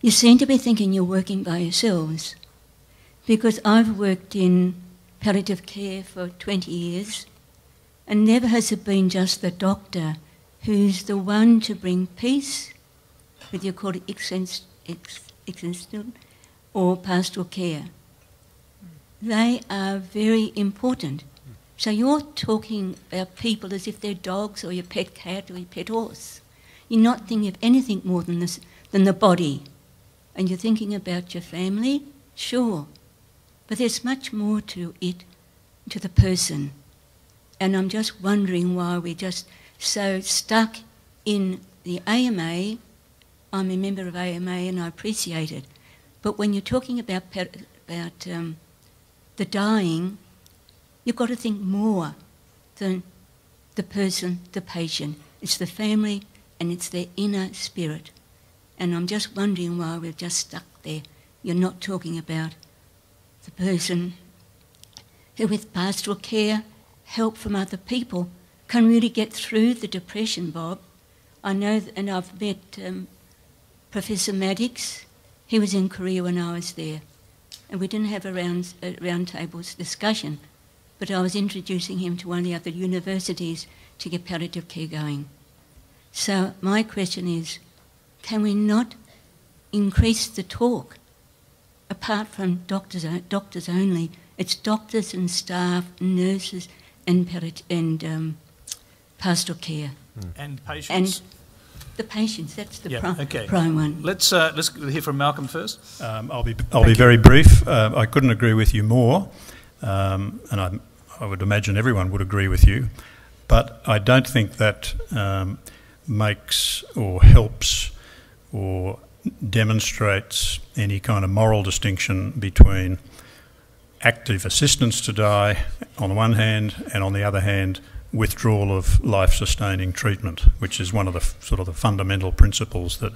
You seem to be thinking you're working by yourselves because I've worked in palliative care for 20 years and never has it been just the doctor who's the one to bring peace with your called existent, or pastoral care. They are very important. So you're talking about people as if they're dogs or your pet cat or your pet horse. You're not thinking of anything more than this than the body. And you're thinking about your family, sure. But there's much more to it, to the person. And I'm just wondering why we're just so stuck in the AMA. I'm a member of AMA and I appreciate it. But when you're talking about, about um, the dying, you've got to think more than the person, the patient. It's the family and it's their inner spirit. And I'm just wondering why we're just stuck there. You're not talking about the person who, with pastoral care, help from other people, can really get through the depression, Bob. I know, and I've met um, Professor Maddocks. He was in Korea when I was there and we didn't have a round, a round tables discussion, but I was introducing him to one of the other universities to get palliative care going. So my question is, can we not increase the talk? Apart from doctors, doctors only, it's doctors and staff, nurses, and, and um, pastoral care. Mm. And patients. And the patients. That's the yeah, prime, okay. prime one. Let's uh, let's hear from Malcolm first. Um, I'll be I'll Thank be very brief. Uh, I couldn't agree with you more, um, and I, I would imagine everyone would agree with you. But I don't think that um, makes or helps or demonstrates any kind of moral distinction between active assistance to die on the one hand and on the other hand withdrawal of life-sustaining treatment, which is one of the sort of the fundamental principles that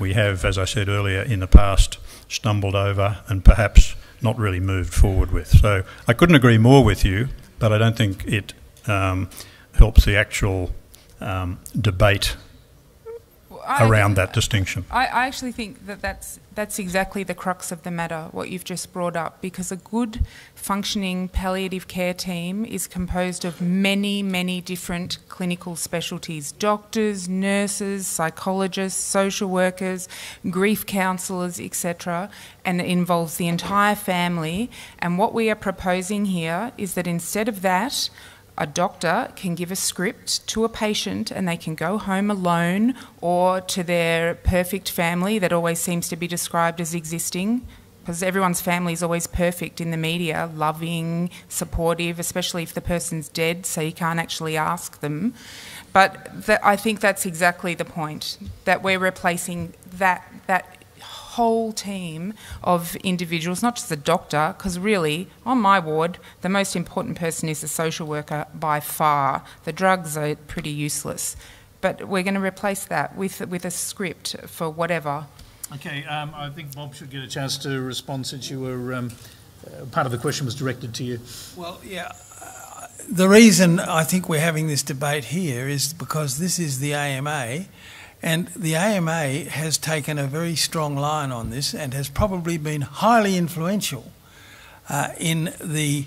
we have, as I said earlier, in the past stumbled over and perhaps not really moved forward with. So I couldn't agree more with you, but I don't think it um, helps the actual um, debate I, around that distinction. I, I, actually think that that's, that's exactly the crux of the matter, what you've just brought up, because a good functioning palliative care team is composed of many, many different clinical specialties doctors, nurses, psychologists, social workers, grief counsellors, etc., and it involves the entire family. And what we are proposing here is that instead of that, a doctor can give a script to a patient and they can go home alone or to their perfect family that always seems to be described as existing because everyone's family is always perfect in the media, loving, supportive, especially if the person's dead, so you can't actually ask them. But I think that's exactly the point that we're replacing that that whole team of individuals, not just the doctor, because really, on my ward, the most important person is the social worker by far. The drugs are pretty useless. But we're going to replace that with, with a script for whatever. Okay, um, I think Bob should get a chance to respond since you were. Um, uh, part of the question was directed to you. Well, yeah. Uh, the reason I think we're having this debate here is because this is the AMA, and the AMA has taken a very strong line on this and has probably been highly influential uh, in the,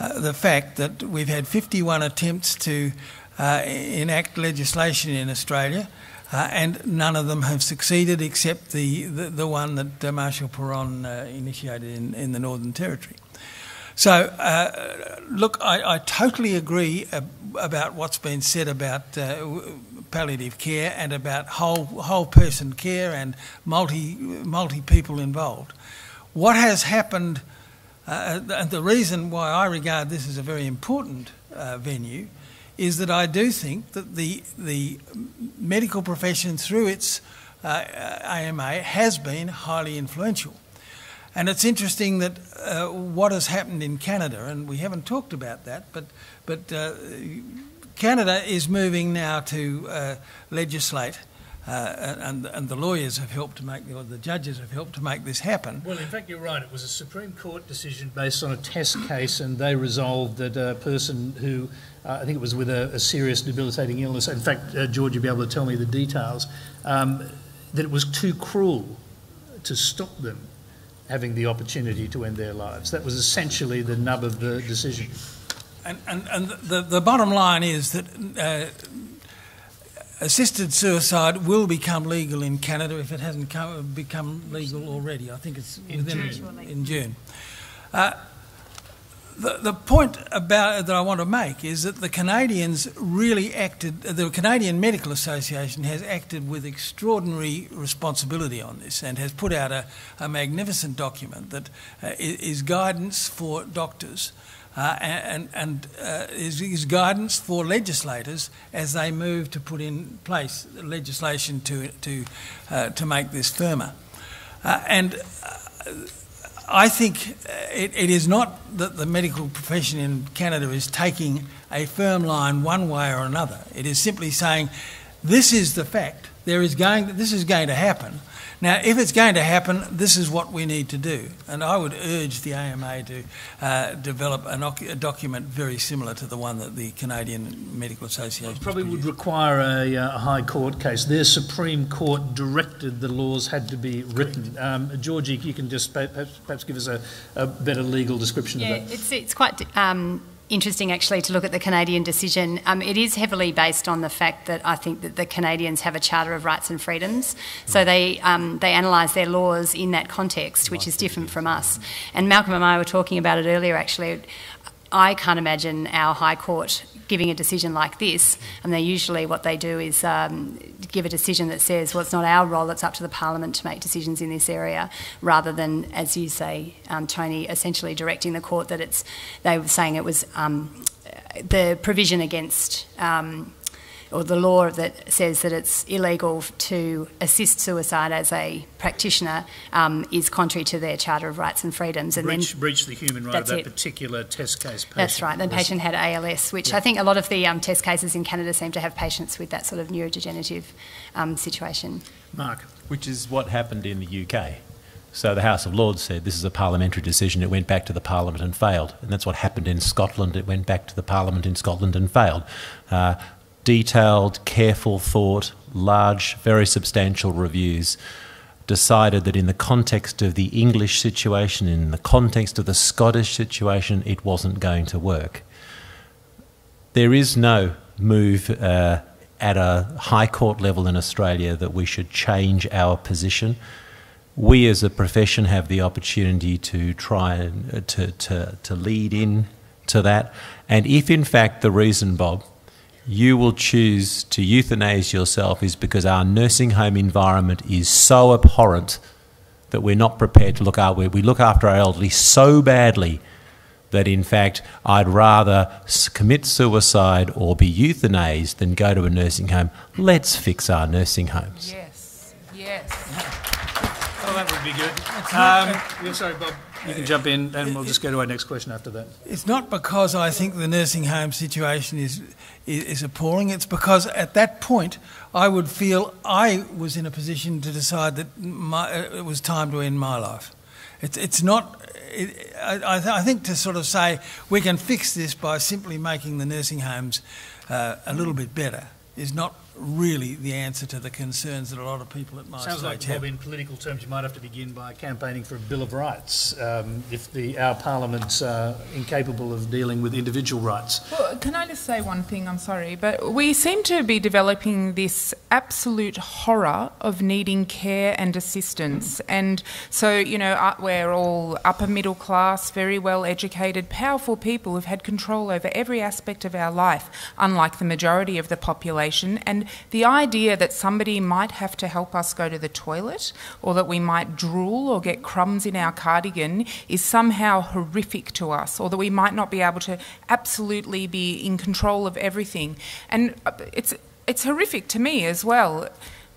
uh, the fact that we've had 51 attempts to uh, enact legislation in Australia. Uh, and none of them have succeeded except the, the, the one that uh, Marshall Perron uh, initiated in, in the Northern Territory. So, uh, look, I, I, totally agree about what's been said about uh, palliative care and about whole whole person care and multi multi people involved. What has happened, uh, and the reason why I regard this as a very important uh, venue, is that I do think that the the medical profession through its uh, AMA has been highly influential. And it's interesting that uh, what has happened in Canada, and we haven't talked about that, but but uh, Canada is moving now to uh, legislate, uh, and, and the lawyers have helped to make, or the judges have helped to make this happen. Well, in fact, you're right. It was a Supreme Court decision based on a test case, and they resolved that a person who, uh, I think it was with a, a, serious debilitating illness, in fact, uh, George, you'll be able to tell me the details, um, that it was too cruel to stop them having the opportunity to end their lives. That was essentially the nub of the decision. And, and, and the, the bottom line is that uh, assisted suicide will become legal in Canada if it hasn't come, become legal already. I think it's In within June. in June. Uh, the, the point about that I want to make is that the Canadians really acted. The Canadian Medical Association has acted with extraordinary responsibility on this and has put out a, a magnificent document that uh, is guidance for doctors. Uh, and and uh, is, is guidance for legislators as they move to put in place legislation to to uh, to make this firmer. Uh, and I think uh, it, it is not that the medical profession in Canada is taking a firm line one way or another. It is simply saying, this is the fact. There is going, this is going to happen. Now, if it's going to happen, this is what we need to do. And I would urge the AMA to uh, develop an, a document very similar to the one that the Canadian Medical Association. Probably would require a, uh, a High Court case. Their Supreme Court directed the laws had to be written. Um, Georgie, you can just perhaps, perhaps give us a, a better legal description Yeah, of that. it's, it's quite um, interesting actually to look at the Canadian decision. Um, it is heavily based on the fact that I think that the Canadians have a Charter of Rights and Freedoms, so they um, they analyse their laws in that context, which is different from us. And Malcolm and I were talking about it earlier. Actually, I can't imagine our High Court giving a decision like this. And they usually what they do is um, give a decision that says, well, it's not our role; it's up to the Parliament to make decisions in this area, rather than, as you say, um, Tony, essentially directing the court that it's. They were saying it was um, the provision against. Um, or the law that says that it's illegal to assist suicide as a practitioner um, is contrary to their Charter of Rights and Freedoms. And breach, then breach the human right of That's that it. particular test case patient. that's right. The patient had ALS, which Yeah. I think a lot of the um, test cases in Canada seem to have patients with that sort of neurodegenerative um, situation. Mark. Which is what happened in the UK. So the House of Lords said this is a parliamentary decision. It went back to the Parliament and failed. And that's what happened in Scotland. It went back to the Parliament in Scotland and failed. Uh, detailed, careful thought, large, very substantial reviews decided that in the context of the English situation, in the context of the Scottish situation, it wasn't going to work. There is no move uh, at a high court level in Australia that we should change our position. We as a profession have the opportunity to try and uh, to, to, to lead in to that. And if in fact the reason, Bob, you will choose to euthanize yourself is because our nursing home environment is so abhorrent that we're not prepared to look after we look after our elderly so badly that in fact I'd rather commit suicide or be euthanized than go to a nursing home. Let's fix our nursing homes. Yes, yes. [LAUGHS] Oh, that would be good. Um, yeah, sorry, Bob. You can jump in and we'll just go to our next question after that. It's not because I think the nursing home situation is, is appalling. It's because at that point I would feel I was in a position to decide that my, it was time to end my life. It's it's not. It, I, I, th- I think to sort of say we can fix this by simply making the nursing homes uh, a little bit better is not really the answer to the concerns that a lot of people at my Sounds like, have. Bob, in political terms, you might have to begin by campaigning for a Bill of Rights um, if the, our Parliament's uh, incapable of dealing with individual rights. Well, can I just say one thing? I'm sorry, but we seem to be developing this absolute horror of needing care and assistance. And so, you know, uh, we're all upper middle class, very well educated, powerful people who've had control over every aspect of our life, unlike the majority of the population. And the idea that somebody might have to help us go to the toilet or that we might drool or get crumbs in our cardigan is somehow horrific to us, or that we might not be able to absolutely be in control of everything. And uh, it's, it's horrific to me as well.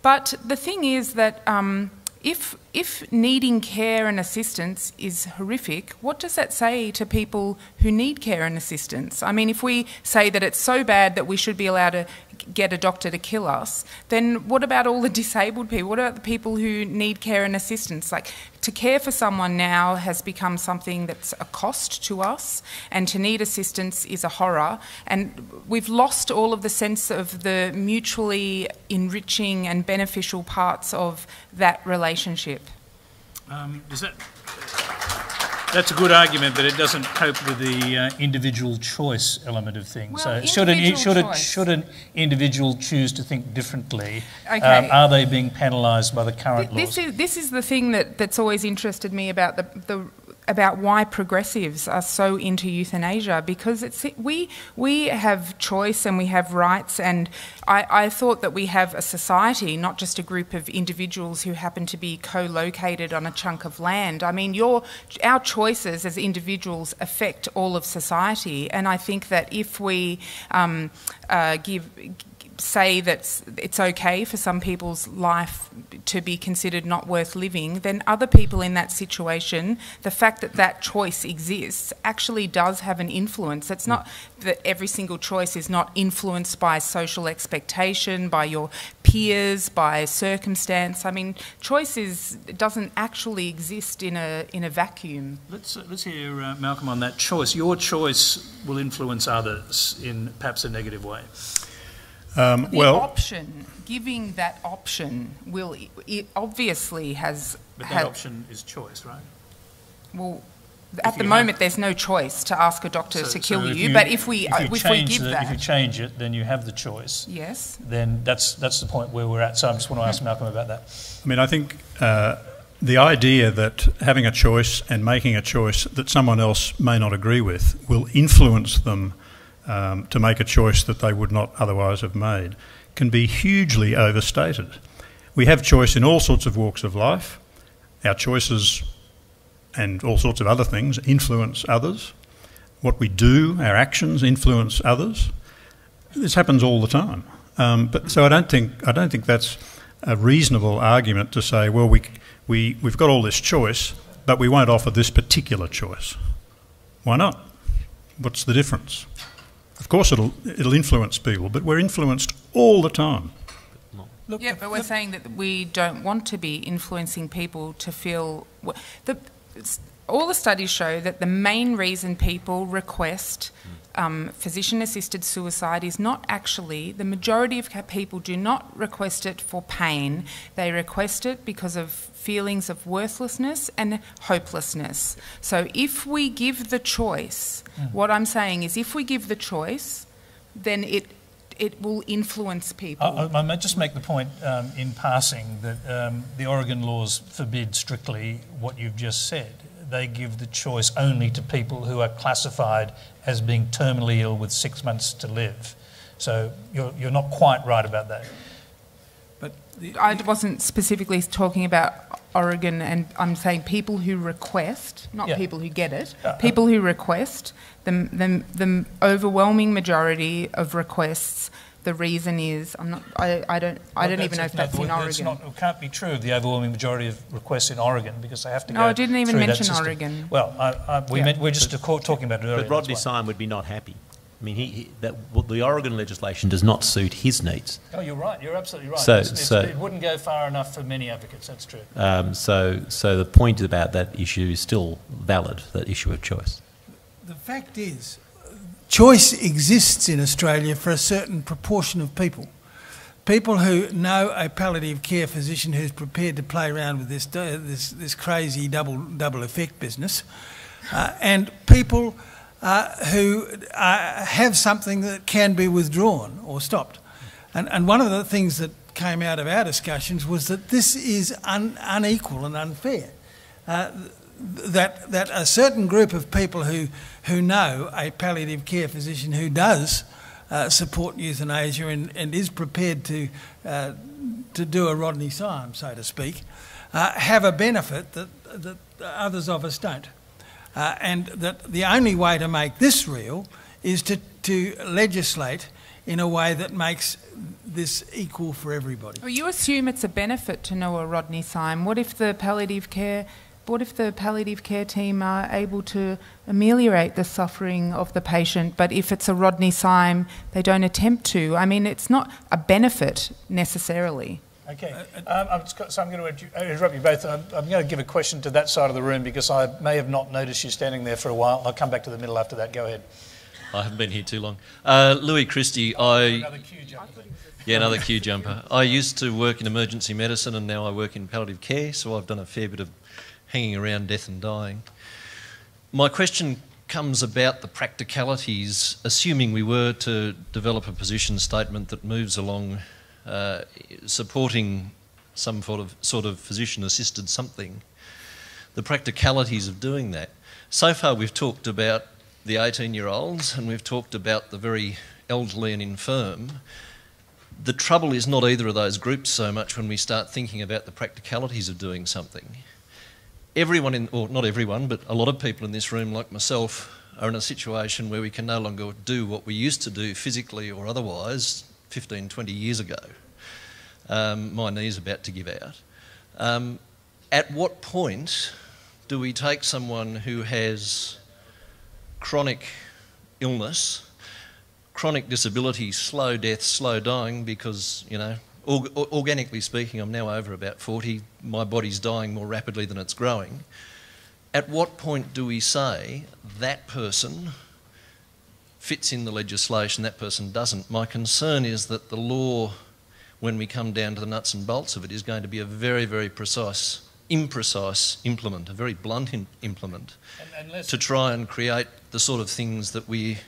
But the thing is that um, if, if needing care and assistance is horrific, what does that say to people who need care and assistance? I mean, if we say that it's so bad that we should be allowed to get a doctor to kill us, then what about all the [LAUGHS] disabled people? What about the people who need care and assistance? Like, to care for someone now has become something that's a cost to us, and to need assistance is a horror. And we've lost all of the sense of the mutually enriching and beneficial parts of that relationship. Um, does that... that's a good argument, but it doesn't cope with the uh, individual choice element of things. Well, so, should an, individual should, a, should an individual choose to think differently, um, are they being penalised by the current Th- laws? This is this is the thing that, that's always interested me about the, the about why progressives are so into euthanasia because it's we we have choice and we have rights and I, I thought that we have a society not just a group of individuals who happen to be co-located on a chunk of land. I mean your our choices as individuals affect all of society and I think that if we um, uh, give say that it's okay for some people's life to be considered not worth living, then other people in that situation, the fact that that choice exists actually does have an influence. It's not that every single choice is not influenced by social expectation, by your peers, by circumstance. I mean, choice is, doesn't actually exist in a, in a vacuum. Let's, uh, let's hear uh, Malcolm on that choice. Your choice will influence others in perhaps a negative way. Um, The well, option, giving that option, will it obviously has. But ha- that option is choice, right? Well, If at the moment, have- there's no choice to ask a doctor So- to kill so if you, But if we if uh, you if we change give the- that, if you change it, then you have the choice. yes. Then that's that's the point where we're at. So I just want to ask Malcolm about that. I mean, I think uh, the idea that having a choice and making a choice that someone else may not agree with will influence them um, to make a choice that they would not otherwise have made can be hugely overstated. We have choice in all sorts of walks of life. Our choices and all sorts of other things influence others. What we do, our actions influence others. This happens all the time. Um, but so I don't think I don't think that's a reasonable argument to say, well, we we we've got all this choice, but we won't offer this particular choice. Why not? What's the difference? Of course, it'll it'll influence people, but we're influenced all the time. Look, yeah, but we're saying that we don't want to be influencing people to feel. w- The, all the studies show that the main reason people request um, physician assisted suicide is not actually, the majority of people do not request it for pain. They request it because of feelings of worthlessness and hopelessness. So if we give the choice, what I'm saying is if we give the choice, then it it will influence people. I, I might just make the point um, in passing that um, the Oregon laws forbid strictly what you've just said. They give the choice only to people who are classified as being terminally ill with six months to live. So you're, you're not quite right about that. But the, I wasn't specifically talking about Oregon, and I'm saying people who request, not Yeah. people who get it, Uh, uh, people who request, the, the, the overwhelming majority of requests, the reason is, I'm not, I, I don't, I don't even know if that's in That's Oregon. not, it can't be true of the overwhelming majority of requests in Oregon because they have to No, go I didn't even mention. Oregon. Well, I, I, we Yeah. meant, we're just talking about it earlier. But Rodney that's. Syme would be not happy. I mean, he, he, that, well, the Oregon legislation does not suit his needs. Oh, you're right. You're absolutely right. So- It's- it's- so- it wouldn't go far enough for many advocates. That's true. Um, so, so the point about that issue is still valid, that issue of choice. the fact is, choice exists in Australia for a certain proportion of people. People who know a palliative care physician who's prepared to play around with this this, this crazy double double effect business, uh, and people uh, who uh, have something that can be withdrawn or stopped. And, and one of the things that came out of our discussions was that this is un, unequal and unfair. Uh, that that a certain group of people who who know a palliative care physician who does uh, support euthanasia and, and is prepared to uh, to do a Rodney Syme, so to speak, uh, have a benefit that that others of us don't, uh, and that the only way to make this real is to to legislate in a way that makes this equal for everybody. Well, you assume it's a benefit to know a Rodney Syme. What if the palliative care, what if the palliative care team are able to ameliorate the suffering of the patient, but if it's a Rodney Syme, they don't attempt to? I mean, it's not a benefit necessarily. Okay. Um, I'm just, so I'm going to interrupt you both. I'm, I'm going to give a question to that side of the room because I may have not noticed you standing there for a while. I'll come back to the middle after that. Go ahead. I haven't been here too long. Uh, Louis Christie, I. Another queue jumper. Yeah, another queue jumper. I used to work in emergency medicine and now I work in palliative care, so I've done a fair bit of hanging around death and dying. my question comes about the practicalities, assuming we were to develop a position statement that moves along uh, supporting some sort of, sort of physician assisted something, the practicalities of doing that. So far, we've talked about the 18 year olds and we've talked about the very elderly and infirm. The trouble is not either of those groups so much when we start thinking about the practicalities of doing something. Everyone, in, or not everyone, but a lot of people in this room, like myself, are in a situation where we can no longer do what we used to do physically or otherwise 15, 20 years ago. Um, my knee's about to give out. Um, at what point do we take someone who has chronic illness, chronic disability, slow death, slow dying, because, you know, org- organically speaking, I'm now over about 40, my body's dying more rapidly than it's growing. At what point do we say that person fits in the legislation, that person doesn't? My concern is that the law, when we come down to the nuts and bolts of it, is going to be a very, very precise imprecise implement, a very blunt in- implement, and, to try and create the sort of things that we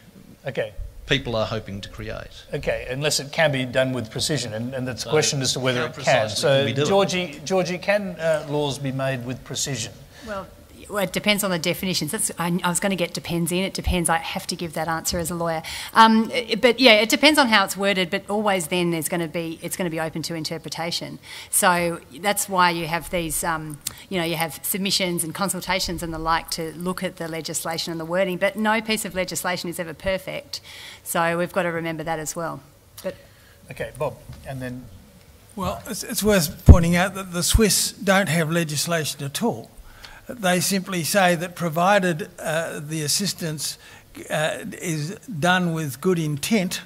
okay. people are hoping to create. Okay, unless it can be done with precision, and, and that's a so question as to whether it can. So, can Georgie, Georgie, can uh, laws be made with precision? Well, well, it depends on the definitions. That's, I, I was going to get depends in. It depends. I have to give that answer as a lawyer. Um, but yeah, it depends on how it's worded. But always then there's going to be it's going to be open to interpretation. So that's why you have these, um, you know, you have submissions and consultations and the like to look at the legislation and the wording. But no piece of legislation is ever perfect. So we've got to remember that as well. But okay, Bob, and then. Well, it's, it's worth pointing out that the Swiss don't have legislation at all. They simply say that provided uh, the assistance uh, is done with good intent,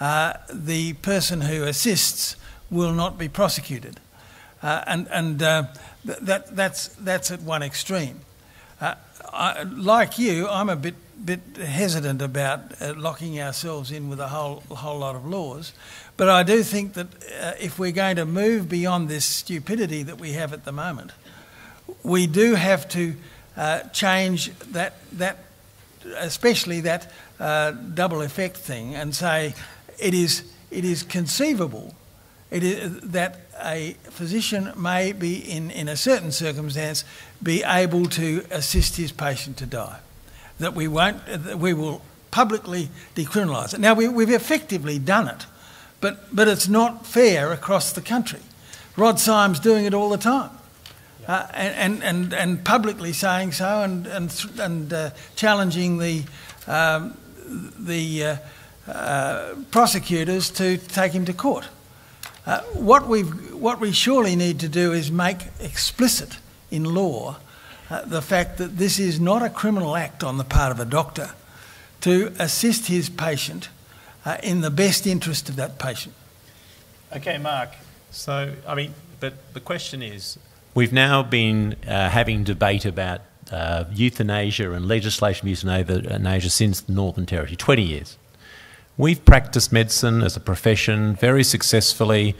uh, the person who assists will not be prosecuted. Uh, and and uh, th- that, that's, that's at one extreme. Uh, I, like you, I'm a bit, bit hesitant about locking ourselves in with a whole, whole lot of laws. But I do think that if we're going to move beyond this stupidity that we have at the moment, we do have to uh, change that, that, especially that uh, double effect thing, and say it is, it is conceivable it is, that a physician may be, in, in a certain circumstance, be able to assist his patient to die. That we won't, that we will publicly decriminalise it. Now, we, we've effectively done it, but, but it's not fair across the country. Rod Syme's doing it all the time uh, and, and, and publicly saying so and, and, and uh, challenging the, um, the uh, uh prosecutors to take him to court. Uh, what, we what we surely need to do is make explicit in law uh, the fact that this is not a criminal act on the part of a doctor to assist his patient in the best interest of that patient. Okay, Mark. So, I mean, but the question is We've now been uh, having debate about uh, euthanasia and legislation of euthanasia since the Northern Territory, 20 years. We've practiced medicine as a profession very successfully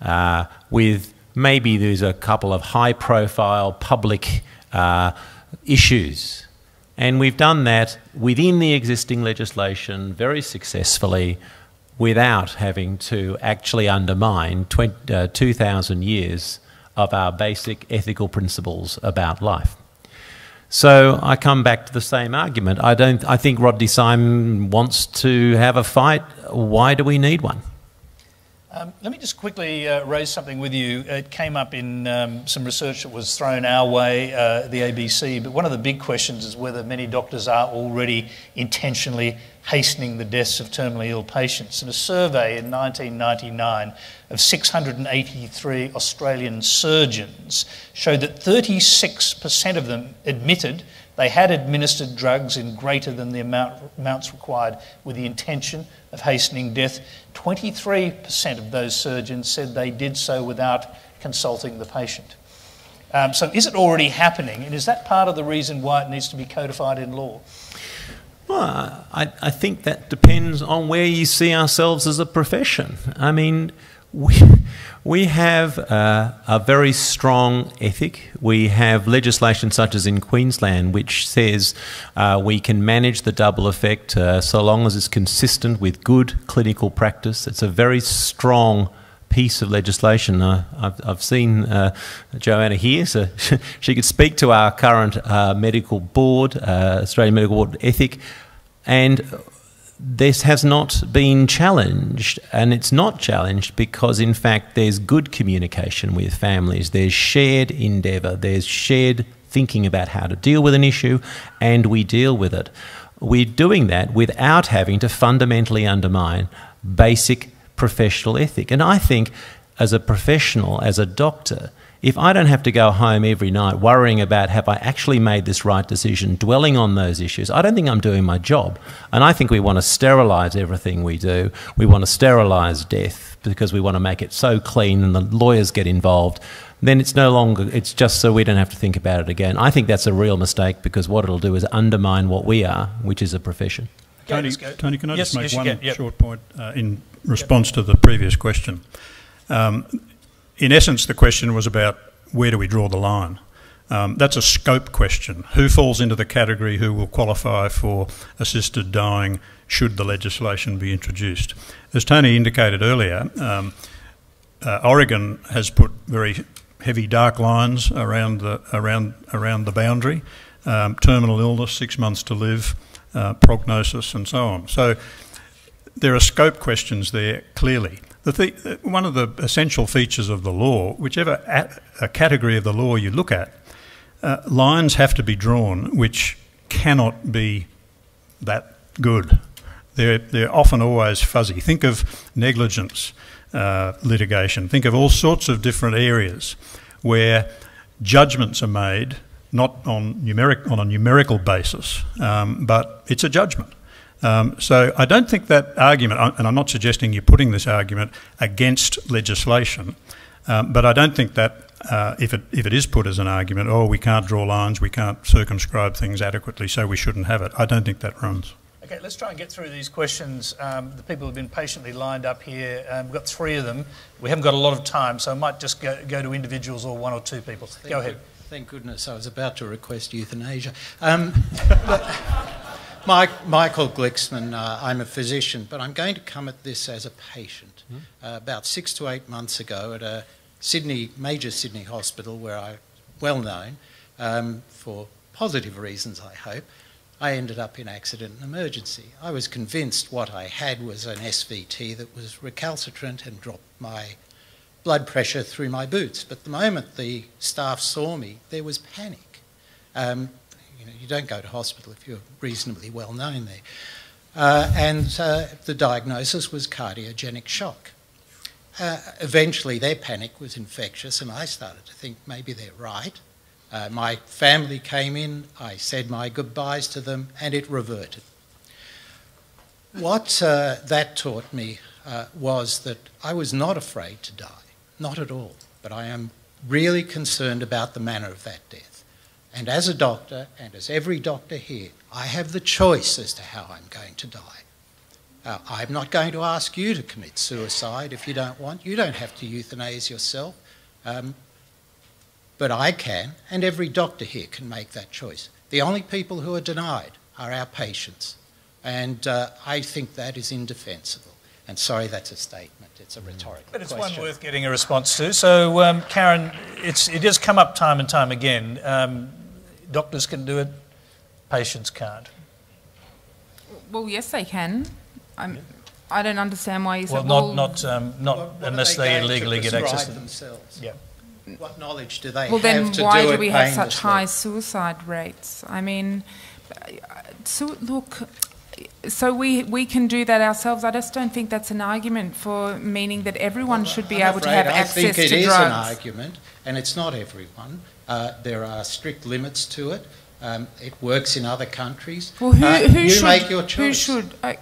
uh, with maybe there's a couple of high profile public uh, issues. And we've done that within the existing legislation very successfully without having to actually undermine 20, uh, 2,000 years of our basic ethical principles about life. So I come back to the same argument. I don't. I think Rodney Syme wants to have a fight. Why do we need one? Um, let me just quickly uh, raise something with you. It came up in um, some research that was thrown our way, uh, the ABC, but one of the big questions is whether many doctors are already intentionally hastening the deaths of terminally ill patients. And a survey in 1999 of 683 Australian surgeons showed that 36% of them admitted they had administered drugs in greater than the amount, amounts required with the intention of hastening death. 23% of those surgeons said they did so without consulting the patient. Um, so, is it already happening? And is that part of the reason why it needs to be codified in law? Well, I, I think that depends on where you see ourselves as a profession. I mean, we, we have a very strong ethic. We have legislation such as in Queensland, which says uh, we can manage the double effect uh, so long as it's consistent with good clinical practice. It's a very strong piece of legislation. Uh, I've, I've, seen uh, Joanna here, so [LAUGHS] she could speak to our current uh, medical board, Australian Medical Board Ethic, and this has not been challenged, and it's not challenged because, in fact, there's good communication with families, there's shared endeavour, there's shared thinking about how to deal with an issue, and we deal with it. We're doing that without having to fundamentally undermine basic professional ethic. And I think, as a professional, as a doctor, if I don't have to go home every night worrying about have I actually made this right decision, dwelling on those issues, I don't think I'm doing my job. And I think we want to sterilise everything we do. We want to sterilise death because we want to make it so clean and the lawyers get involved. Then it's no longer, it's just so we don't have to think about it again. I think that's a real mistake because what it'll do is undermine what we are, which is a profession. Tony, Tony, can I yes, just make yes, one yep. short point uh, in response yep. to the previous question? Um, in essence, the question was about where do we draw the line? Um, that's a scope question. Who falls into the category who will qualify for assisted dying should the legislation be introduced? As Tony indicated earlier, um, uh, Oregon has put very heavy dark lines around the, around, around the boundary. Um, terminal illness, six months to live, uh, prognosis, and so on. So there are scope questions there clearly. The th one of the essential features of the law, whichever a category of the law you look at, uh, lines have to be drawn which cannot be that good. They're, they're often always fuzzy. Think of negligence uh, litigation. Think of all sorts of different areas where judgments are made not on, numeric, on a numerical basis, um, but it's a judgment. Um, so I don't think that argument, and I'm not suggesting you're putting this argument against legislation, um, but I don't think that uh, if, it, if it is put as an argument, oh, we can't draw lines, we can't circumscribe things adequately, so we shouldn't have it, I don't think that runs. Okay, let's try and get through these questions. Um, the people have been patiently lined up here. Um, we've got three of them. We haven't got a lot of time, so I might just go, go to individuals or one or two people. Thank go ahead. You. Thank goodness I was about to request euthanasia. Um, [LAUGHS] Mike, Michael Glicksman, uh, I'm a physician, but I'm going to come at this as a patient. Mm. Uh, about six to eight months ago at a Sydney, major Sydney hospital where I'm well known um, for positive reasons, I hope, I ended up in accident and emergency. I was convinced what I had was an SVT that was recalcitrant and dropped my blood pressure through my boots. But the moment the staff saw me, there was panic. Um, you know, you don't go to hospital if you're reasonably well known there. Uh, and uh, the diagnosis was cardiogenic shock. Uh, eventually, their panic was infectious, and I started to think maybe they're right. Uh, my family came in, I said my goodbyes to them, and it reverted. What uh, that taught me uh, was that I was not afraid to die, not at all, but I am really concerned about the manner of that death. And as a doctor, and as every doctor here, I have the choice as to how I'm going to die. Uh, I'm not going to ask you to commit suicide if you don't want. You don't have to euthanize yourself. Um, but I can, and every doctor here can make that choice. The only people who are denied are our patients. And uh, I think that is indefensible. And sorry, that's a statement. It's a rhetorical But it's question. one worth getting a response to. So, um, Karen, it's, it has come up time and time again. Um, doctors can do it, patients can't. Well, yes, they can. I'm, I don't understand why you Well, said not, well, not, um, not What- what unless they they illegally get access prescribe to them. themselves? Yeah. What knowledge do they well, have then why do, do we have such high suicide rates? I mean, so look, so we we can do that ourselves. I just don't think that's an argument for meaning that everyone should be I'm able to have I access think it to is drugs. an argument, and it's not everyone. Uh, there are strict limits to it. Um, it works in other countries. Well, who, Uh, who you should make your who choice. should uh,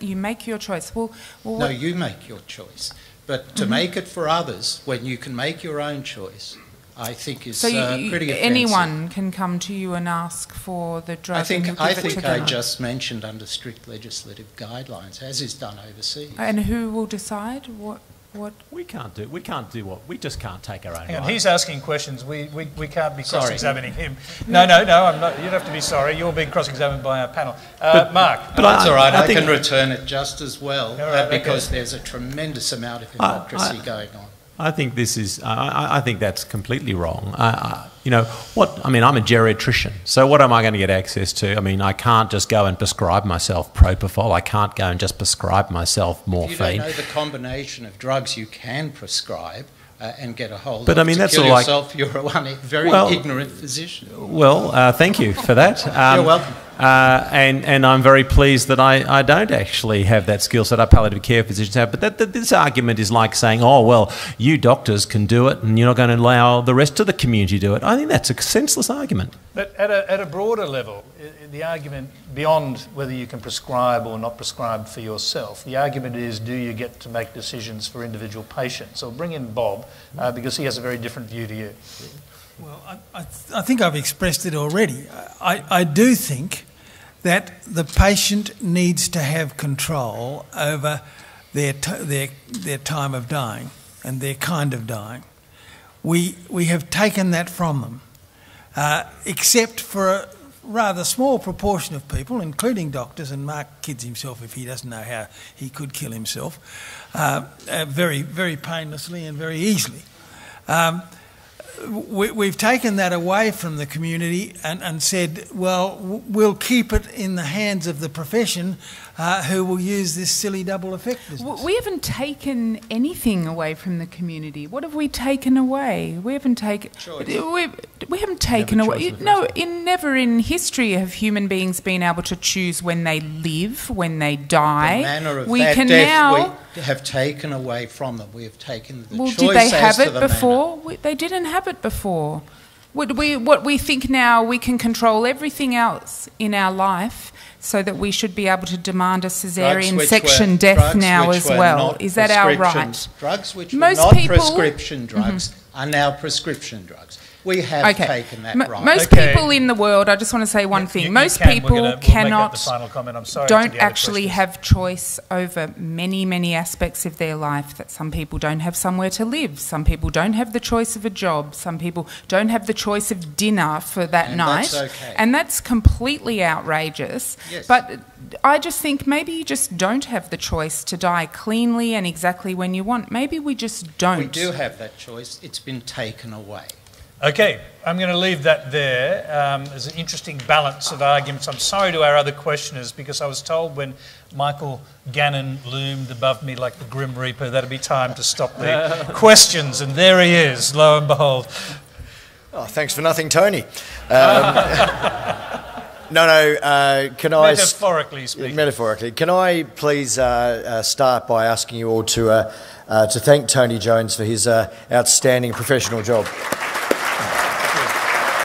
you make your choice? Well, well No, you make your choice. But to Mhm. make it for others when you can make your own choice, I think is so you, uh, you- pretty offensive. anyone can come to you and ask for the drug. I think I think I just mentioned under strict legislative guidelines, as is done overseas. And who will decide what? What? We can't do. We can't do what. We just can't take our own. Hang on, he's asking questions. We, we, we can't be cross-examining him. No, no, no. I'm not. You don't have to be sorry. You're being cross-examined by our panel. Uh, Mark. But that's all right. I, think- can return it just as well All right, uh, because okay. there's a tremendous amount of hypocrisy I- going on. I think this is. I, I- I think that's completely wrong. I, I, you know what? I mean, I'm a geriatrician, so what am I going to get access to? I mean, I can't just go and prescribe myself propofol. I can't go and just prescribe myself If you don't know the combination of drugs you can prescribe uh, and get a hold But, of I mean, to that's kill like- yourself, [LAUGHS] you're a one very Well- ignorant physician. Well, uh, thank you for that. Um, You're welcome. Uh, and, and I'm very pleased that I, I don't actually have that skill set our palliative care physicians have. But that, that, this argument is like saying, oh, well, you doctors can do it and you're not going to allow the rest of the community to do it. I think that's a senseless argument. But at a, at a broader level, the argument beyond whether you can prescribe or not prescribe for yourself, the argument is do you get to make decisions for individual patients? So bring in Bob uh, because he has a very different view to you. Well, I, I, I think I've expressed it already. I, I do think that the patient needs to have control over their, their, their time of dying and their kind of dying. We, we have taken that from them, uh, except for a rather small proportion of people, including doctors, and Mark kids himself if he doesn't know how he could kill himself, uh, uh, very, very painlessly and very easily. Um, we, we've taken that away from the community and, and said, well, we'll keep it in the hands of the profession uh, who will use this silly double effect business. We haven't taken anything away from the community. What have we taken away? We haven't taken. We, we haven't taken choice away. No, in never in history have human beings been able to choose when they live, when they die. the manner of we that can death now. we have taken away from them. We have taken the Well, choice did they have it the before? We, they didn't have it before. What we, what we think now, we can control everything else in our life so that we should be able to demand a caesarean section were- death now as well. Is that our right? Drugs which Most were not people- prescription drugs Mhm. are now prescription drugs. We have Okay. taken that M- right. Most Okay. people in the world, I just want to say one thing. you most can. People gonna- we'll cannot, final comment. I'm sorry don't actually questions. have choice over many, many aspects of their life. That some people don't have somewhere to live. Some people don't have the choice of a job. Some people don't have the choice of dinner for that And night. that's okay. And that's completely outrageous. Yes. But I just think maybe you just don't have the choice to die cleanly and exactly when you want. Maybe we just don't. We do have that choice. It's been taken away. Okay, I'm going to leave that there. Um, there's an interesting balance of arguments. I'm sorry to our other questioners because I was told when Michael Gannon loomed above me like the Grim Reaper, that'd be time to stop the [LAUGHS] questions, and there he is, lo and behold. Oh, thanks for nothing, Tony. Um, [LAUGHS] no, no. Uh, can I. Metaphorically speaking. Metaphorically, can I please uh, uh, start by asking you all to uh, uh, to thank Tony Jones for his uh, outstanding professional job.